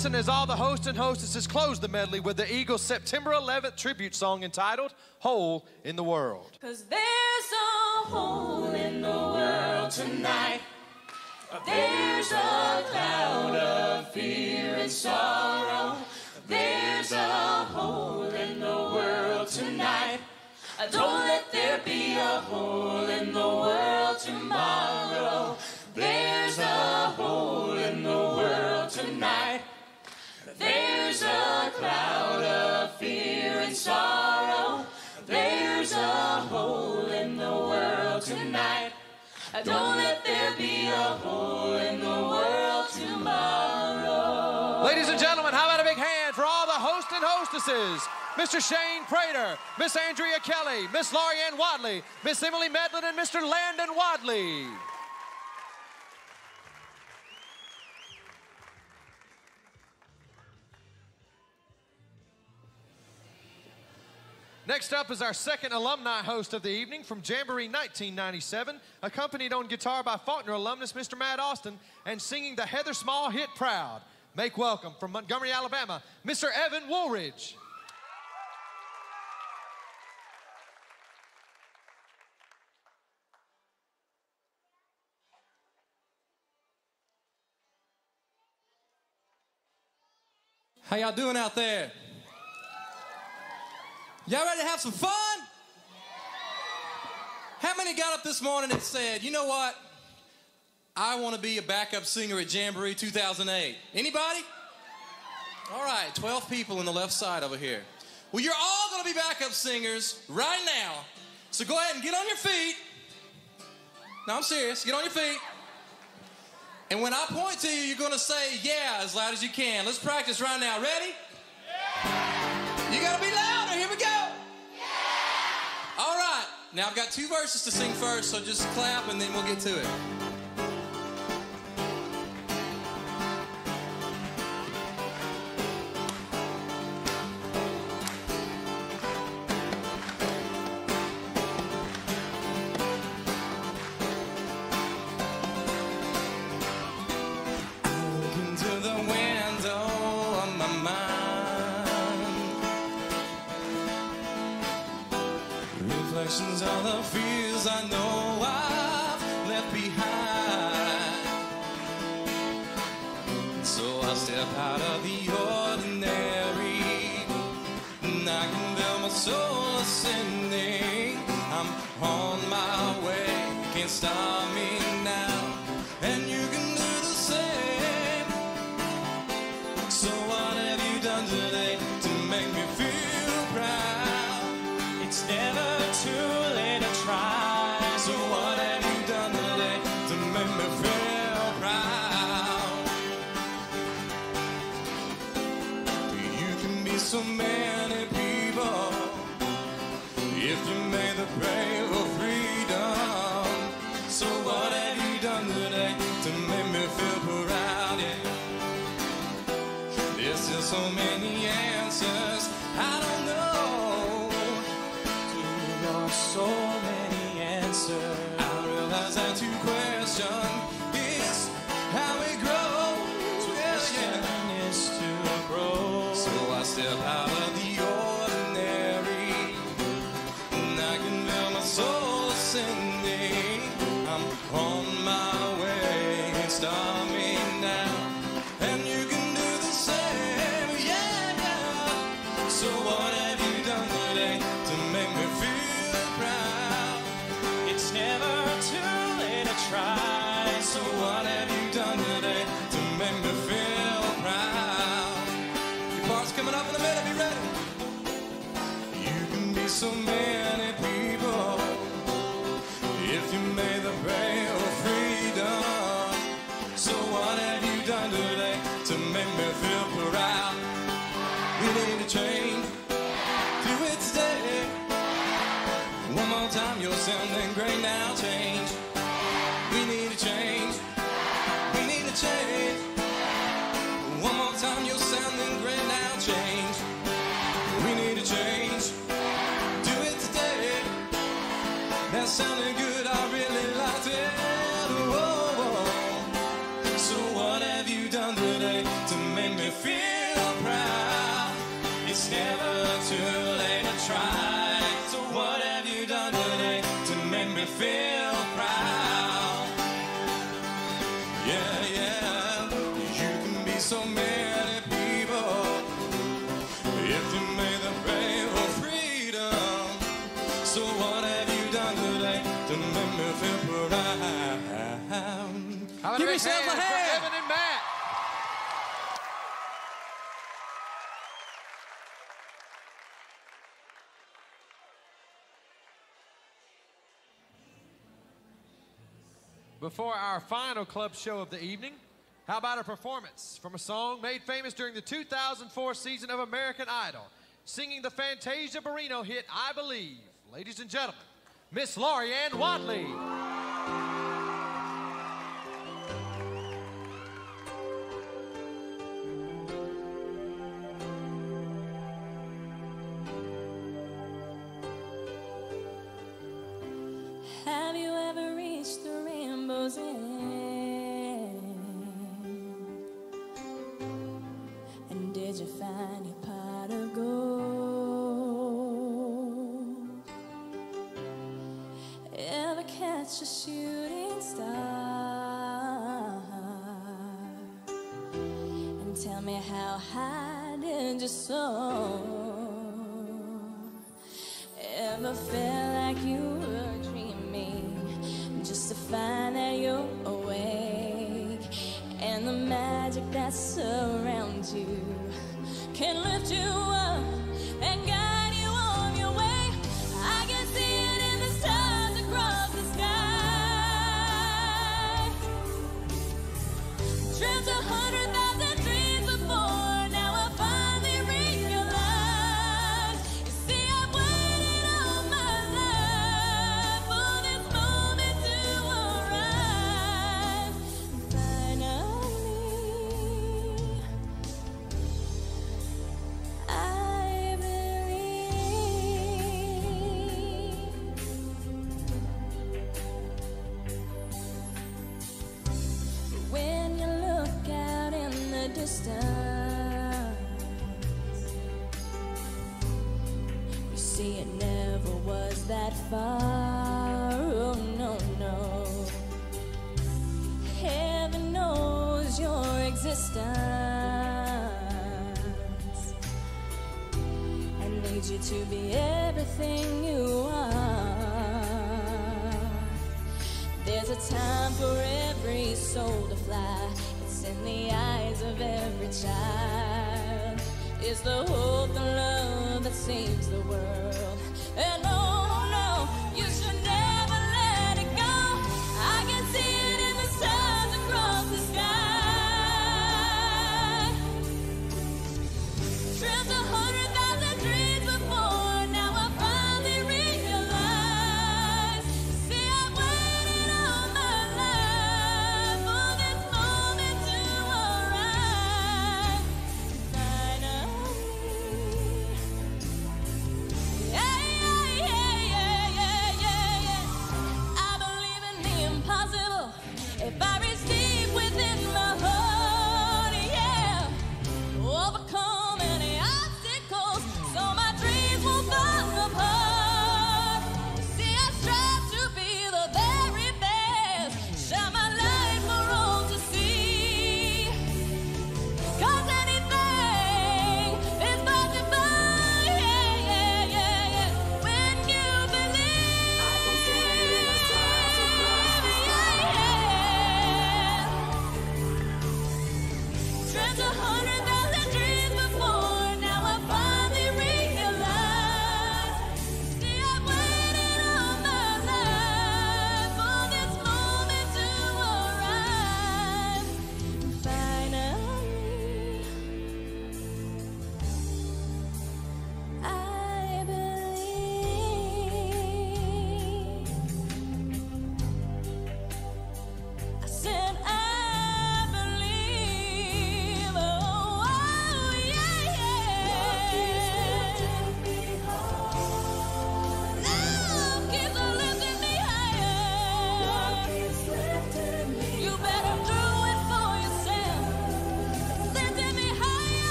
listen as all the hosts and hostesses close the medley with the Eagles' September 11th tribute song entitled Hole in the World. Cause there's a hole in the world tonight. There's a cloud of fear and sorrow. There's a hole in the world tonight. Don't let there be a hole in the world tomorrow. There's a hole in the. There's a cloud of fear and sorrow. There's a hole in the world tonight. Don't let there be a hole in the world tomorrow. Ladies and gentlemen, how about a big hand for all the hosts and hostesses? Mr. Shane Prater, Miss Andrea Kelly, Miss Lauri Ann Wadley, Miss Emily Medlin, and Mr. Landon Wadley. Next up is our second alumni host of the evening from Jamboree 1997, accompanied on guitar by Faulkner alumnus Mr. Matt Austin and singing the Heather Small hit Proud. Make welcome from Montgomery, Alabama, Mr. Evan Wooldridge. How y'all doing out there? Y'all ready to have some fun? How many got up this morning and said, you know what? I want to be a backup singer at Jamboree 2008. Anybody? All right, 12 people in the left side over here. Well, you're all going to be backup singers right now. So go ahead and get on your feet. No, I'm serious. Get on your feet. And when I point to you, you're going to say, yeah, as loud as you can. Let's practice right now. Ready? You got to be louder. Now I've got two verses to sing first, so just clap and then we'll get to it. Reflections of the fears I know I've left behind. So I step out of the ordinary, and I can feel my soul ascending. I'm on my way, can't stop prayer for freedom. So what have you done today to make me feel proud? Yeah. There's still so many answers Before our final club show of the evening, how about a performance from a song made famous during the 2004 season of American Idol, singing the Fantasia Barrino hit I Believe. Ladies and gentlemen, Miss Lauri Ann Wadley. Have you ever reached the and did you find your pot of gold? Ever catch a shooting star? And tell me how high did you soar? Ever felt find that you're awake. And the magic that surrounds you can lift you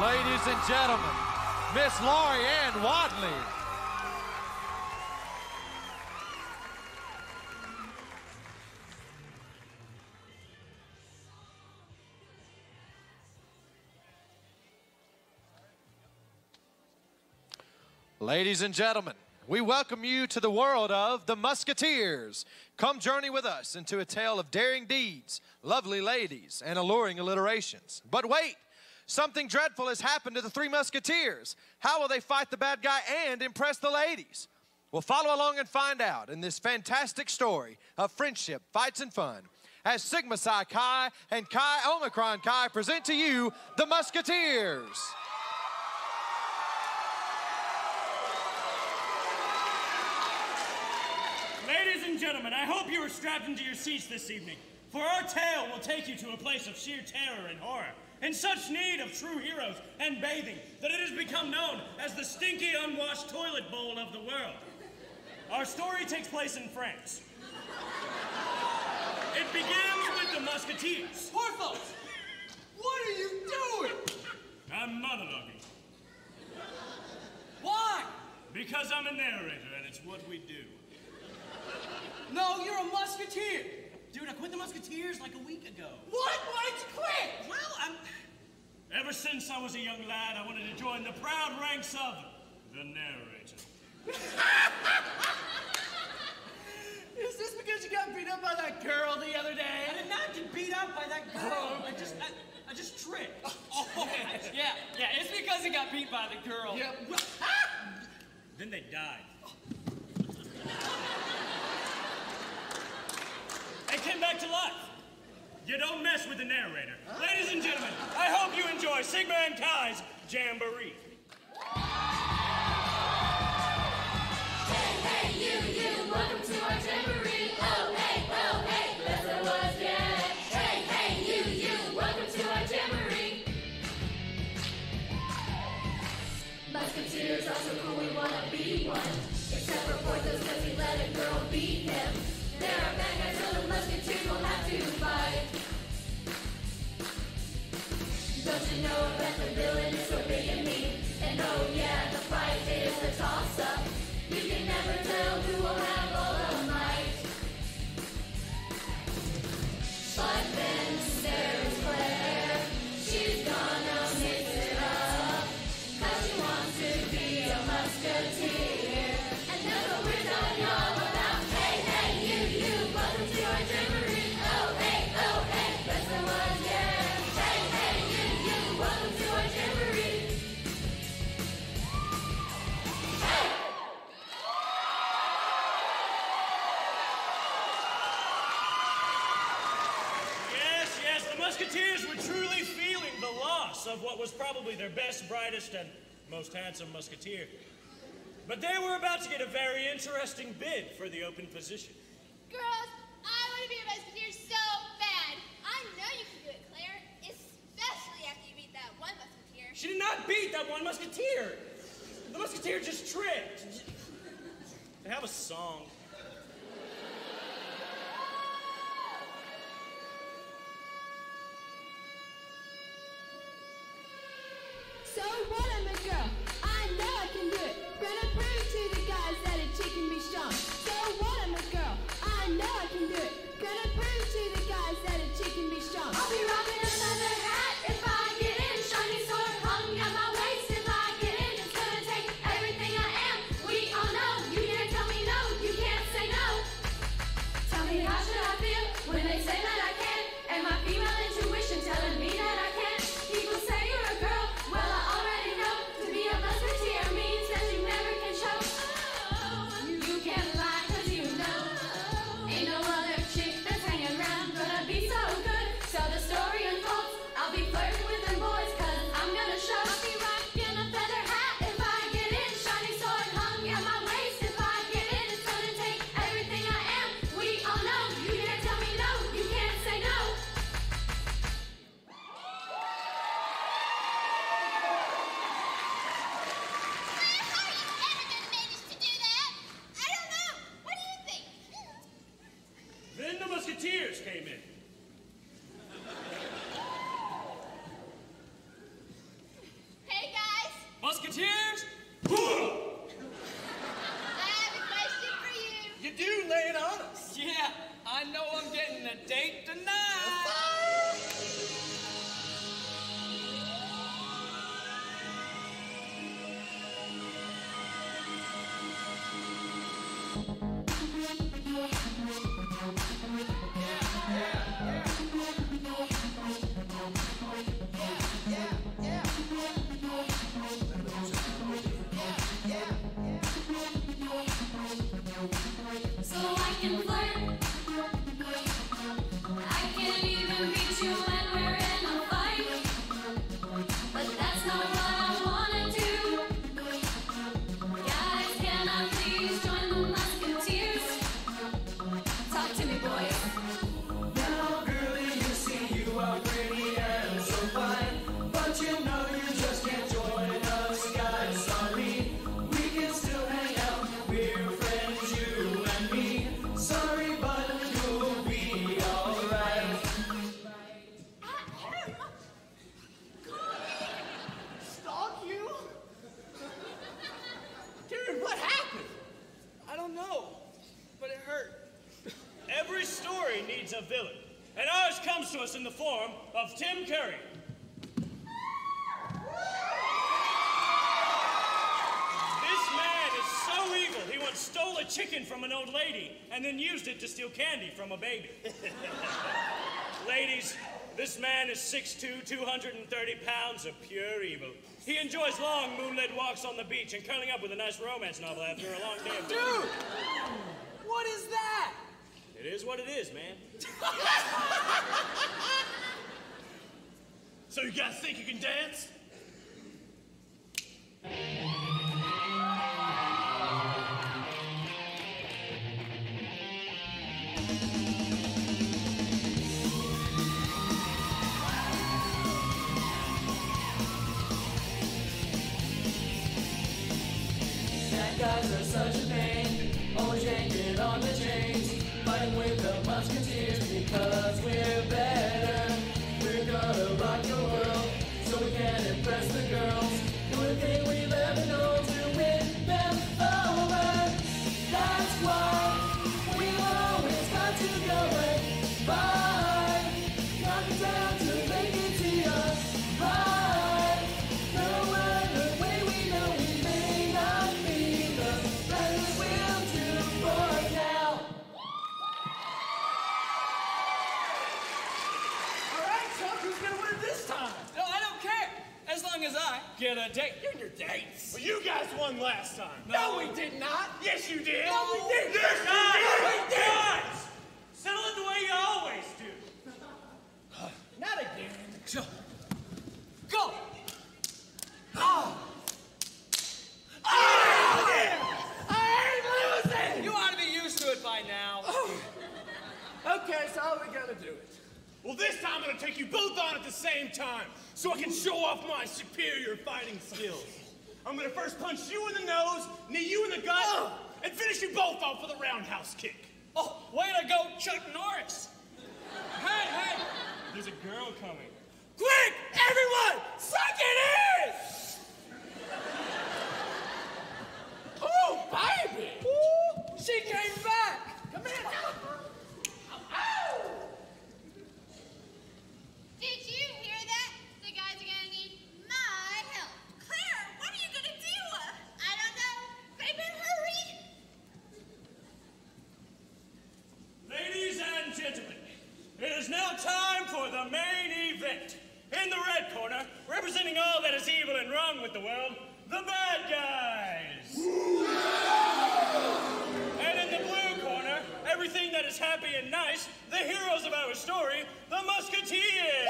Ladies and gentlemen, Miss Lauri Ann Wadley. Ladies and gentlemen, we welcome you to the world of the Musketeers. Come journey with us into a tale of daring deeds, lovely ladies, and alluring alliterations. But wait! Something dreadful has happened to the three musketeers. How will they fight the bad guy and impress the ladies? We'll follow along and find out in this fantastic story of friendship, fights, and fun as Sigma Psi Chi and Chi Omicron Chi present to you the Musketeers. Ladies and gentlemen, I hope you are strapped into your seats this evening, for our tale will take you to a place of sheer terror and horror in such need of true heroes and bathing that it has become known as the stinky, unwashed toilet bowl of the world. Our story takes place in France. It begins with the Musketeers. Porthos! What are you doing? I'm monologuing. Why? Because I'm a narrator and it's what we do. No, you're a musketeer. Dude, I quit the Musketeers like a week ago. What? Why'd you quit? Well, I'm. Ever since I was a young lad, I wanted to join the proud ranks of the narrator. Is this because you got beat up by that girl the other day? I did not get beat up by that oh, girl. I just, I, I just tripped. Oh, yeah, yeah, it's because he got beat by the girl. Yeah. Then they died. Came back to life. You don't mess with the narrator. Ladies and gentlemen, I hope you enjoy Sigma and Chi's Jamboree. Hey, you, you, welcome know the villain is big and? Oh yeah, the fight is a toss-up. You can never tell who will have all the might. Of what was probably their best, brightest, and most handsome Musketeer. But they were about to get a very interesting bid for the open position. Girls, I want to be a musketeer so bad. I know you can do it, Claire. Especially after you beat that one musketeer. She did not beat that one Musketeer. The Musketeer just tripped. They have a song. So what, I'm a girl. I know I can do it. Gonna prove to the guys that a chick can be strong. So what, I'm a girl. I know I candy from a baby. Ladies, this man is 6'2", 230 pounds of pure evil. He enjoys long moonlit walks on the beach and curling up with a nice romance novel after a long day of Dude! What is that? It is what it is, man. So you guys think you can dance? Get a date. You're your dates. Well, you guys won last time. No, we did not. Yes, you did. No, we did. Yes, you Guys, did. guys, settle it the way you always do. Not again. Go. Go. Oh. Oh, I ain't losing. You ought to be used to it by now. Oh. Okay, so how are we gonna do it? Well, this time I'm gonna take you both on at the same time so I can show off my superior fighting skills. I'm gonna first punch you in the nose, knee you in the gut, and finish you both off with a roundhouse kick. Oh, way to go, Chuck Norris. Hey, hey. There's a girl coming. Quick, everyone, suck it in! Oh, baby! She came back! Come here! Ow! Did you hear that? The guys are gonna need my help. Claire, what are you gonna do? I don't know. Baby, hurry! Ladies and gentlemen, it is now time for the main event. In the red corner, representing all that is evil and wrong with the world, the bad guys. And in the blue corner, everything that is happy and nice, the heroes of our story, the Musketeers.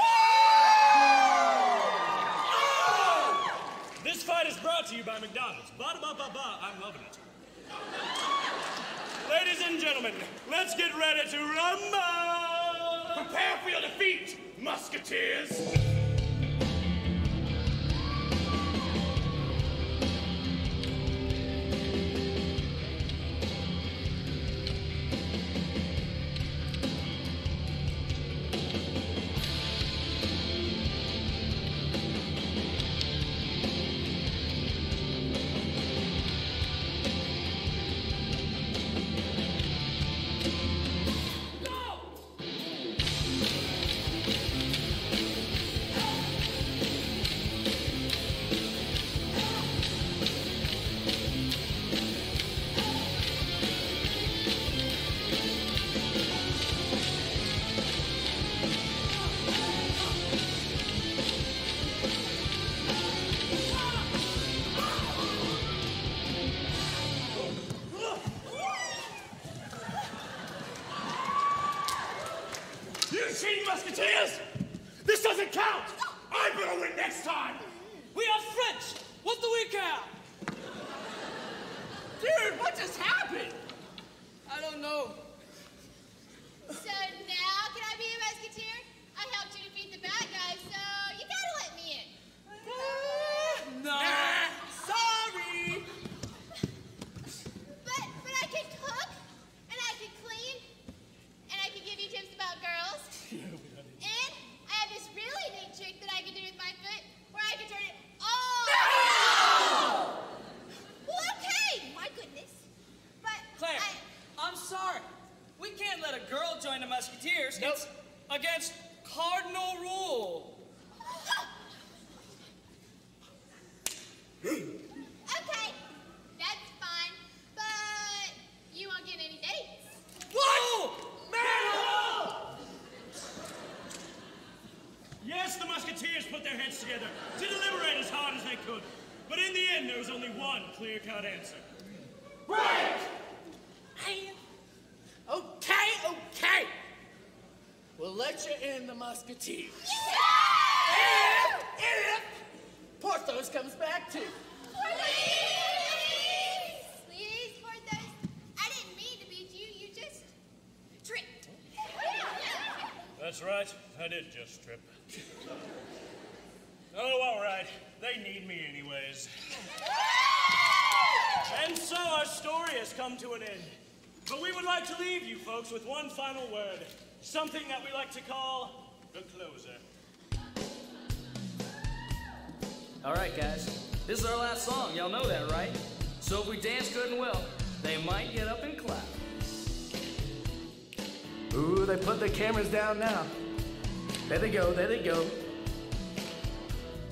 This fight is brought to you by McDonald's. Ba ba ba ba, I'm loving it. Ladies and gentlemen, let's get ready to rumble! Prepare for your defeat, musketeers! Together to deliberate as hard as they could. But in the end, there was only one clear-cut answer. Right! Man. Okay, okay. We'll let you in the Musketeers. If, if Porthos comes back too. Please, please, Porthos. I didn't mean to beat you. You just tripped. That's right, I did just trip. Oh, all right. They need me anyways. And so our story has come to an end. But we would like to leave you folks with one final word. Something that we like to call the closer. All right, guys. This is our last song. Y'all know that, right? So if we dance good and well, they might get up and clap. Ooh, they put the cameras down now. There they go, there they go.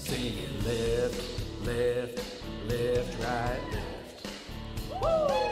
Singing left, left, left, right, So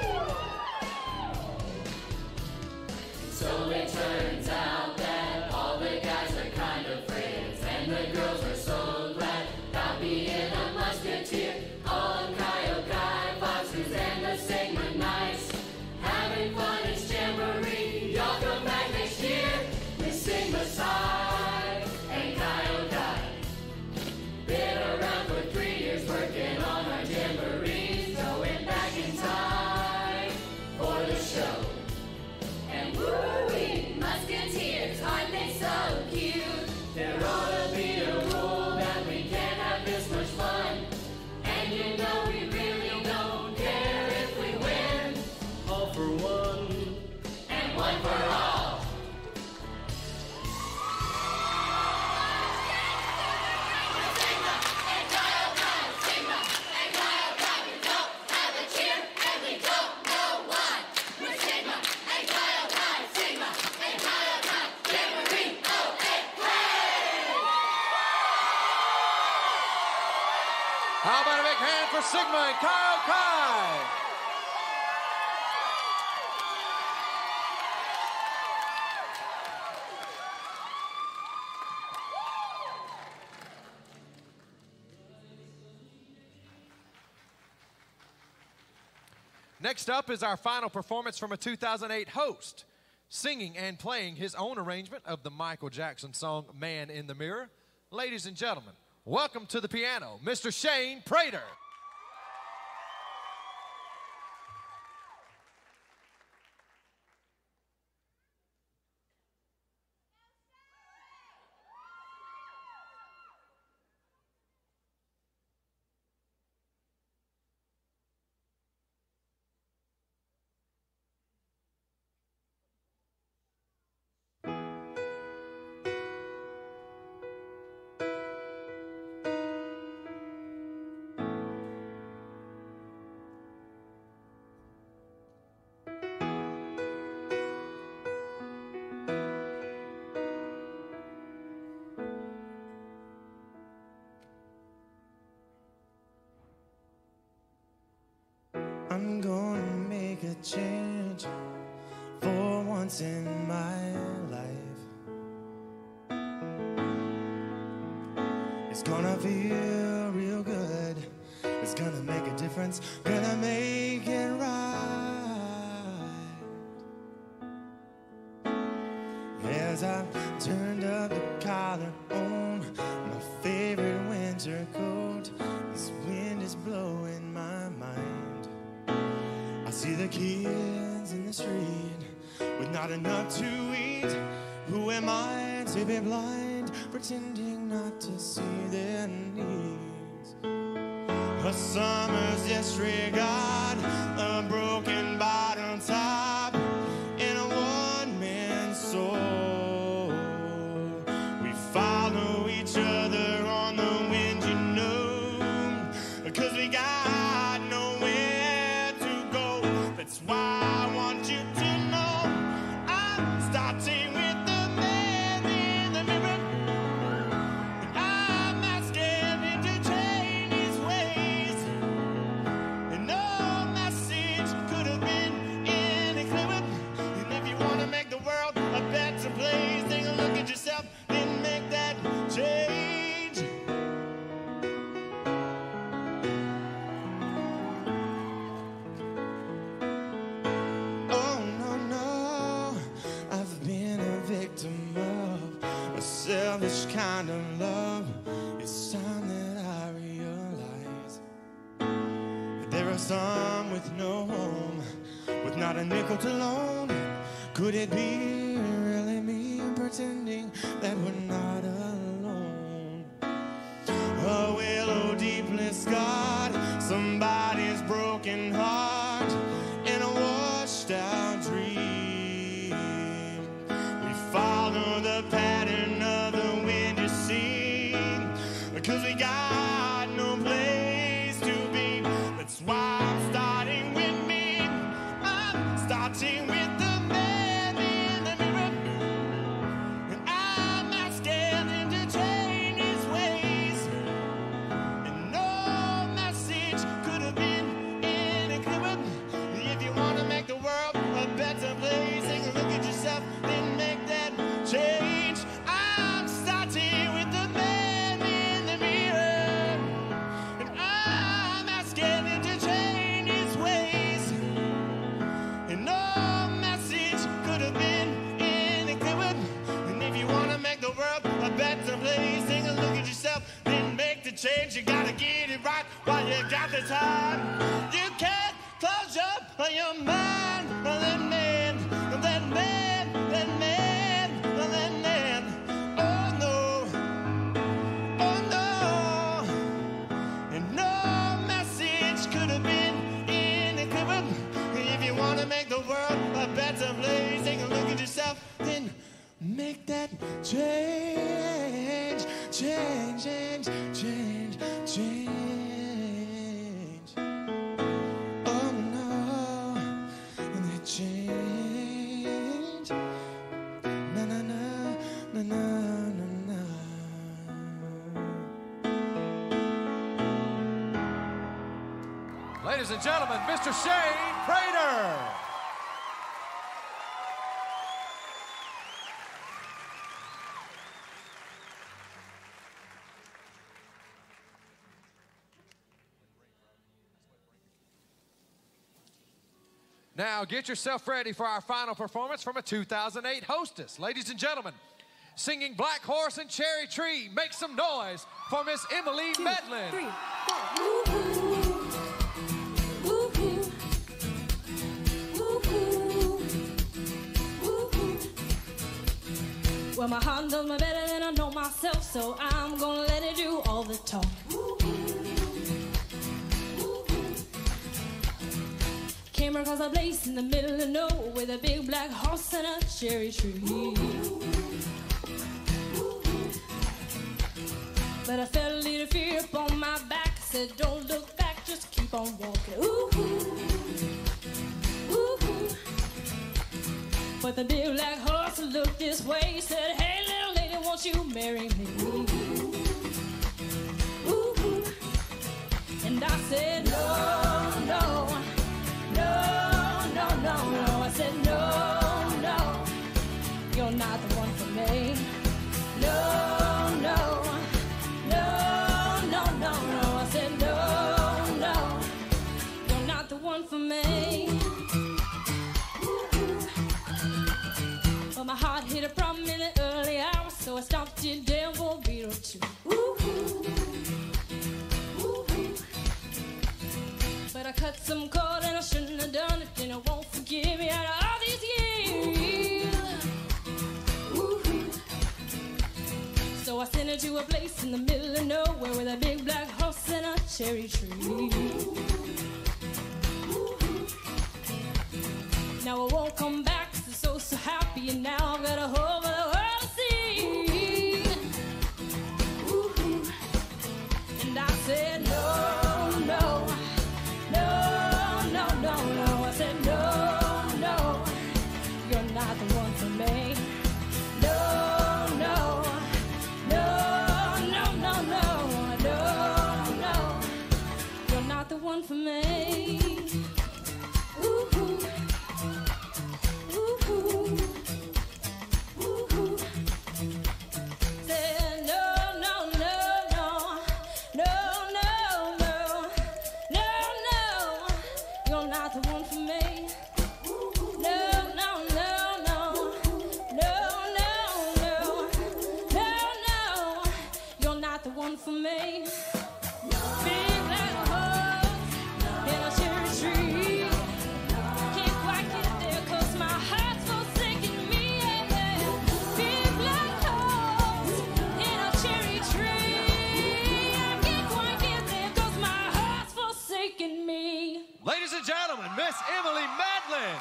Next up is our final performance from a 2008 host, singing and playing his own arrangement of the Michael Jackson song Man in the Mirror. Ladies and gentlemen, welcome to the piano, Mr. Shane Prater. I'm gonna make a change for once in my life. It's gonna feel real good. It's gonna make a difference. Gonna make it not to eat. Who am I to be blind, pretending not to see their needs? A summer's disregard, a broken nickel to loan. Could it be really me pretending that we're time. You can't close up your mind. That man, that man, that man, that man. Oh no, oh no. And no message could have been any clearer. If you want to make the world a better place, take a look at yourself, then make that change, and gentlemen, Mr. Shane Prater. Now get yourself ready for our final performance from a 2008 hostess. Ladies and gentlemen, singing Black Horse and Cherry Tree, make some noise for Miss Emily Medlin. Well, my heart knows me better than I know myself, so I'm gonna let it do all the talk. Came across a place in the middle of nowhere with a big black horse and a cherry tree. But I felt a little fear upon my back. Said, Don't look back, just keep on walking. But the big black horse looked this way, said, Hey, little lady, won't you marry me? Ooh, ooh. And I said, ooh. But I cut some cord and I shouldn't have done it, and I won't forgive me out of all these years. So I sent to a place in the middle of nowhere with a big black horse and a cherry tree. Now I won't come back so, so happy, and now Emily Medlin.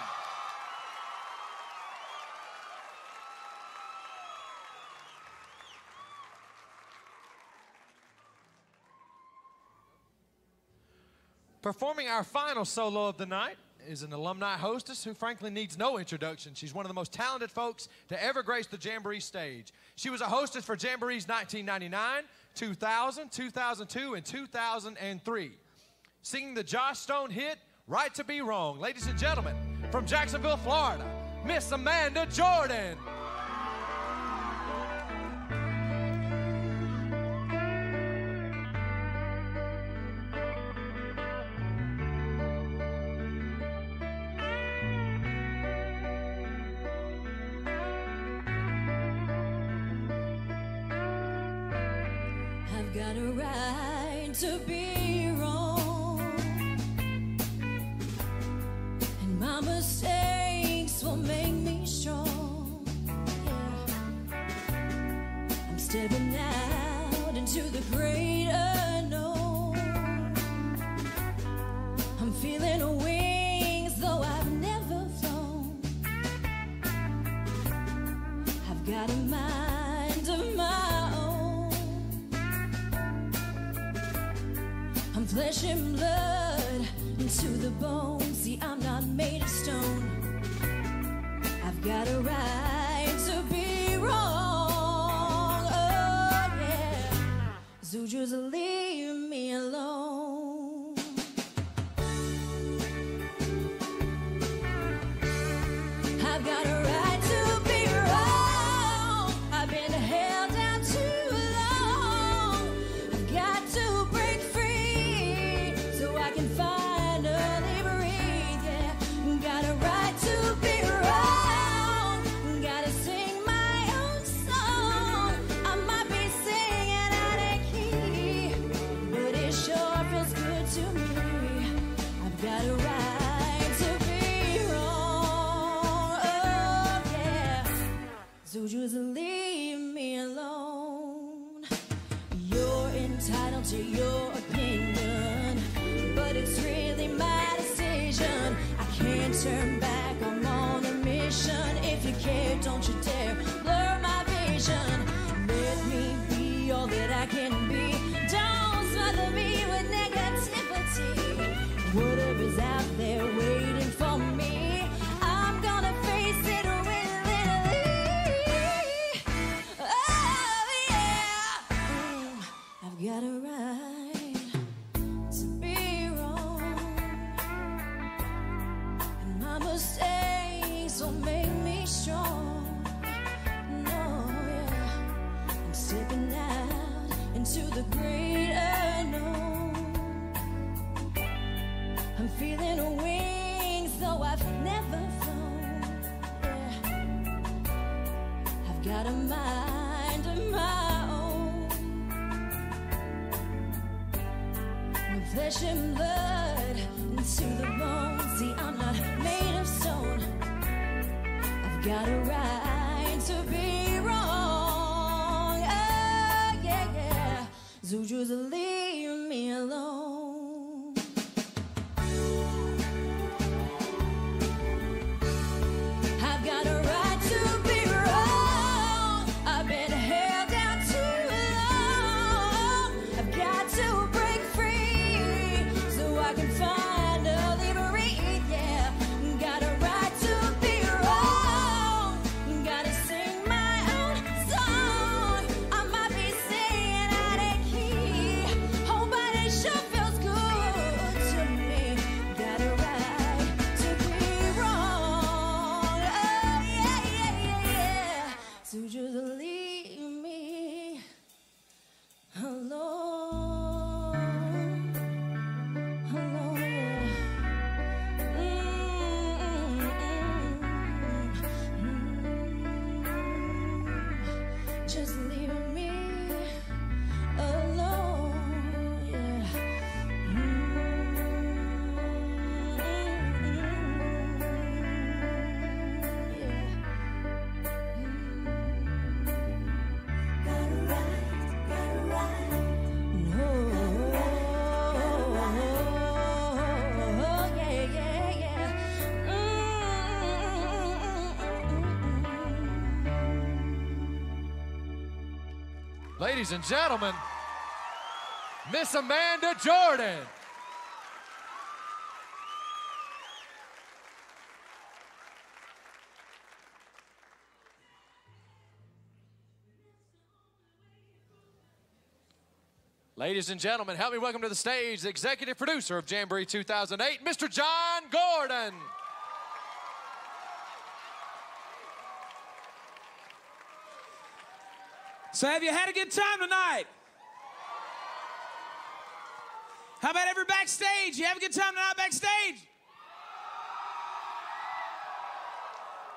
Performing our final solo of the night is an alumni hostess who frankly needs no introduction. She's one of the most talented folks to ever grace the Jamboree stage. She was a hostess for Jamborees 1999, 2000, 2002, and 2003. Singing the Joss Stone hit, Right to be wrong. Ladies and gentlemen, from Jacksonville, Florida, Miss Amanda Jordan. I've got a right to be mistakes will make me strong. Yeah. I'm stepping out into the great unknown. I'm feeling wings, though I've never flown. I've got a mind of my own. I'm flesh and blood into the bone. See, I'm not made of stone. I've got a right to be wrong. Oh, yeah. So just leave. Ladies and gentlemen, Miss Amanda Jordan. Ladies and gentlemen, help me welcome to the stage the executive producer of Jamboree 2008, Mr. John Gordon. So, have you had a good time tonight? How about every backstage? You have a good time tonight backstage?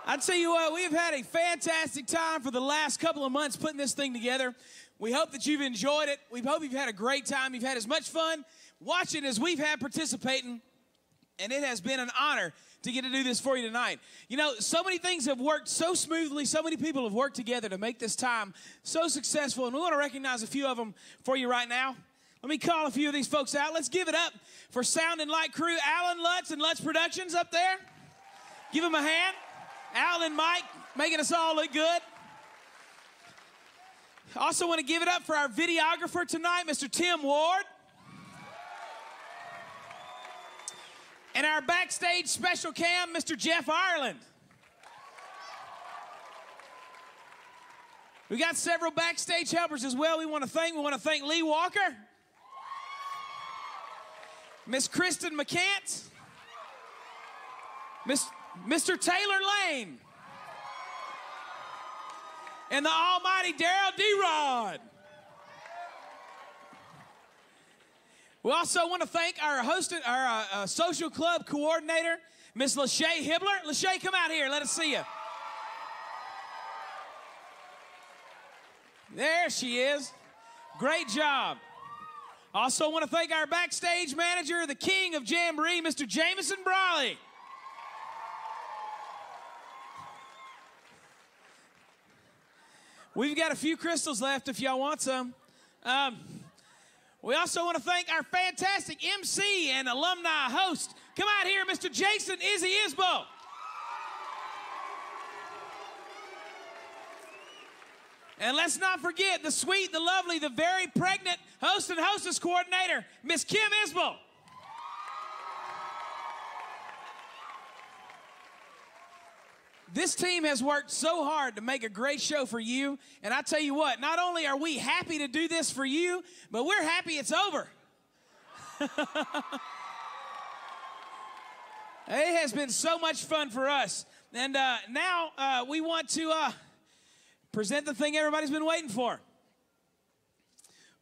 I tell you what, we've had a fantastic time for the last couple of months putting this thing together. We hope that you've enjoyed it. We hope you've had a great time. You've had as much fun watching as we've had participating. And it has been an honor to get to do this for you tonight. You know, so many things have worked so smoothly. So many people have worked together to make this time so successful. And we want to recognize a few of them for you right now. Let me call a few of these folks out. Let's give it up for Sound and Light crew, Alan Lutz and Lutz Productions up there. Give them a hand. Alan and Mike making us all look good. Also want to give it up for our videographer tonight, Mr. Tim Ward. And our backstage special cam, Mr. Jeff Ireland. We got several backstage helpers as well. We want to thank. We want to thank Lee Walker, Miss Kristen McCants, Miss, Mr. Taylor Lane, and the almighty Daryl D. Rod. We also want to thank our hosted, our uh, uh, social club coordinator, Miss Lachey Hibbler. Lachey, come out here. Let us see you. There she is. Great job. Also want to thank our backstage manager, the king of Jamboree, Mr. Jameson Brawley. We've got a few crystals left if y'all want some. Um, we also want to thank our fantastic MC and alumni host. Come out here, Mr. Jason Izzy Isbell. And let's not forget the sweet, the lovely, the very pregnant host and hostess coordinator, Miss Kim Isbell. This team has worked so hard to make a great show for you. And I tell you what, not only are we happy to do this for you, but we're happy it's over. it has been so much fun for us. And uh, now uh, we want to uh, present the thing everybody's been waiting for.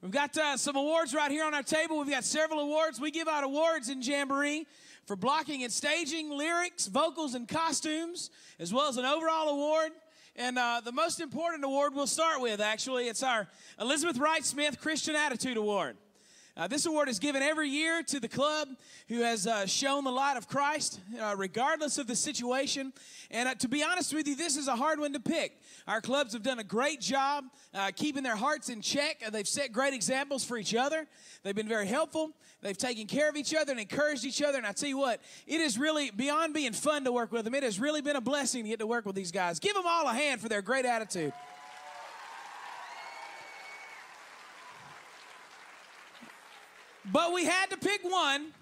We've got uh, some awards right here on our table. We've got several awards. We give out awards in Jamboree for blocking and staging, lyrics, vocals, and costumes, as well as an overall award. And uh, the most important award we'll start with, actually, it's our Elizabeth Wright Smith Christian Attitude Award. Uh, this award is given every year to the club who has uh, shown the light of Christ, uh, regardless of the situation. And uh, to be honest with you, this is a hard one to pick. Our clubs have done a great job uh, keeping their hearts in check. they've set great examples for each other. They've been very helpful. They've taken care of each other and encouraged each other. And I tell you what, it is really, beyond being fun to work with them, it has really been a blessing to get to work with these guys. Give them all a hand for their great attitude. But we had to pick one.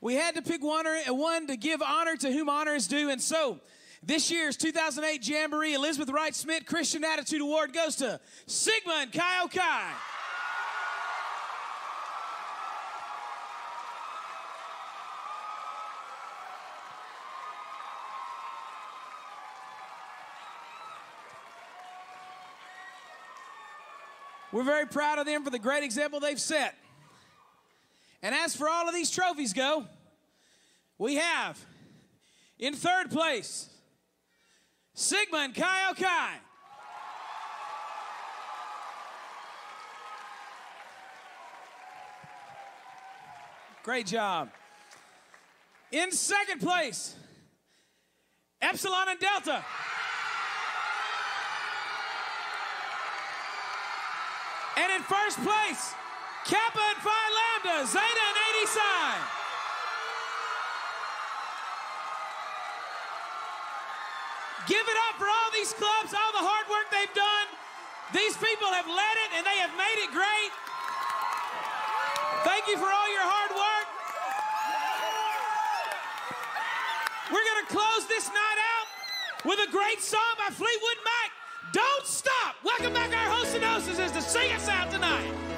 We had to pick one, or, uh, one to give honor to whom honor is due. And so, this year's 2008 Jamboree Elizabeth Wright Smith Christian Attitude Award goes to Sigma Chi Chi. We're very proud of them for the great example they've set. And as for all of these trophies go, we have in third place Sigma Chi Chi. Great job. In second place, Epsilon and Delta. And in first place, Kappa and Phi Lambda, Zeta and AD Psi. Give it up for all these clubs, all the hard work they've done. These people have led it and they have made it great. Thank you for all your hard work. We're going to close this night out with a great song by Fleetwood Mac. Don't stop. Welcome back our host and hostesses to sing us out tonight.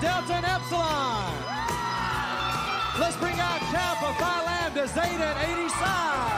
Delta and Epsilon. Let's bring out Kappa, Phi Lambda, Zeta, and AD Psi.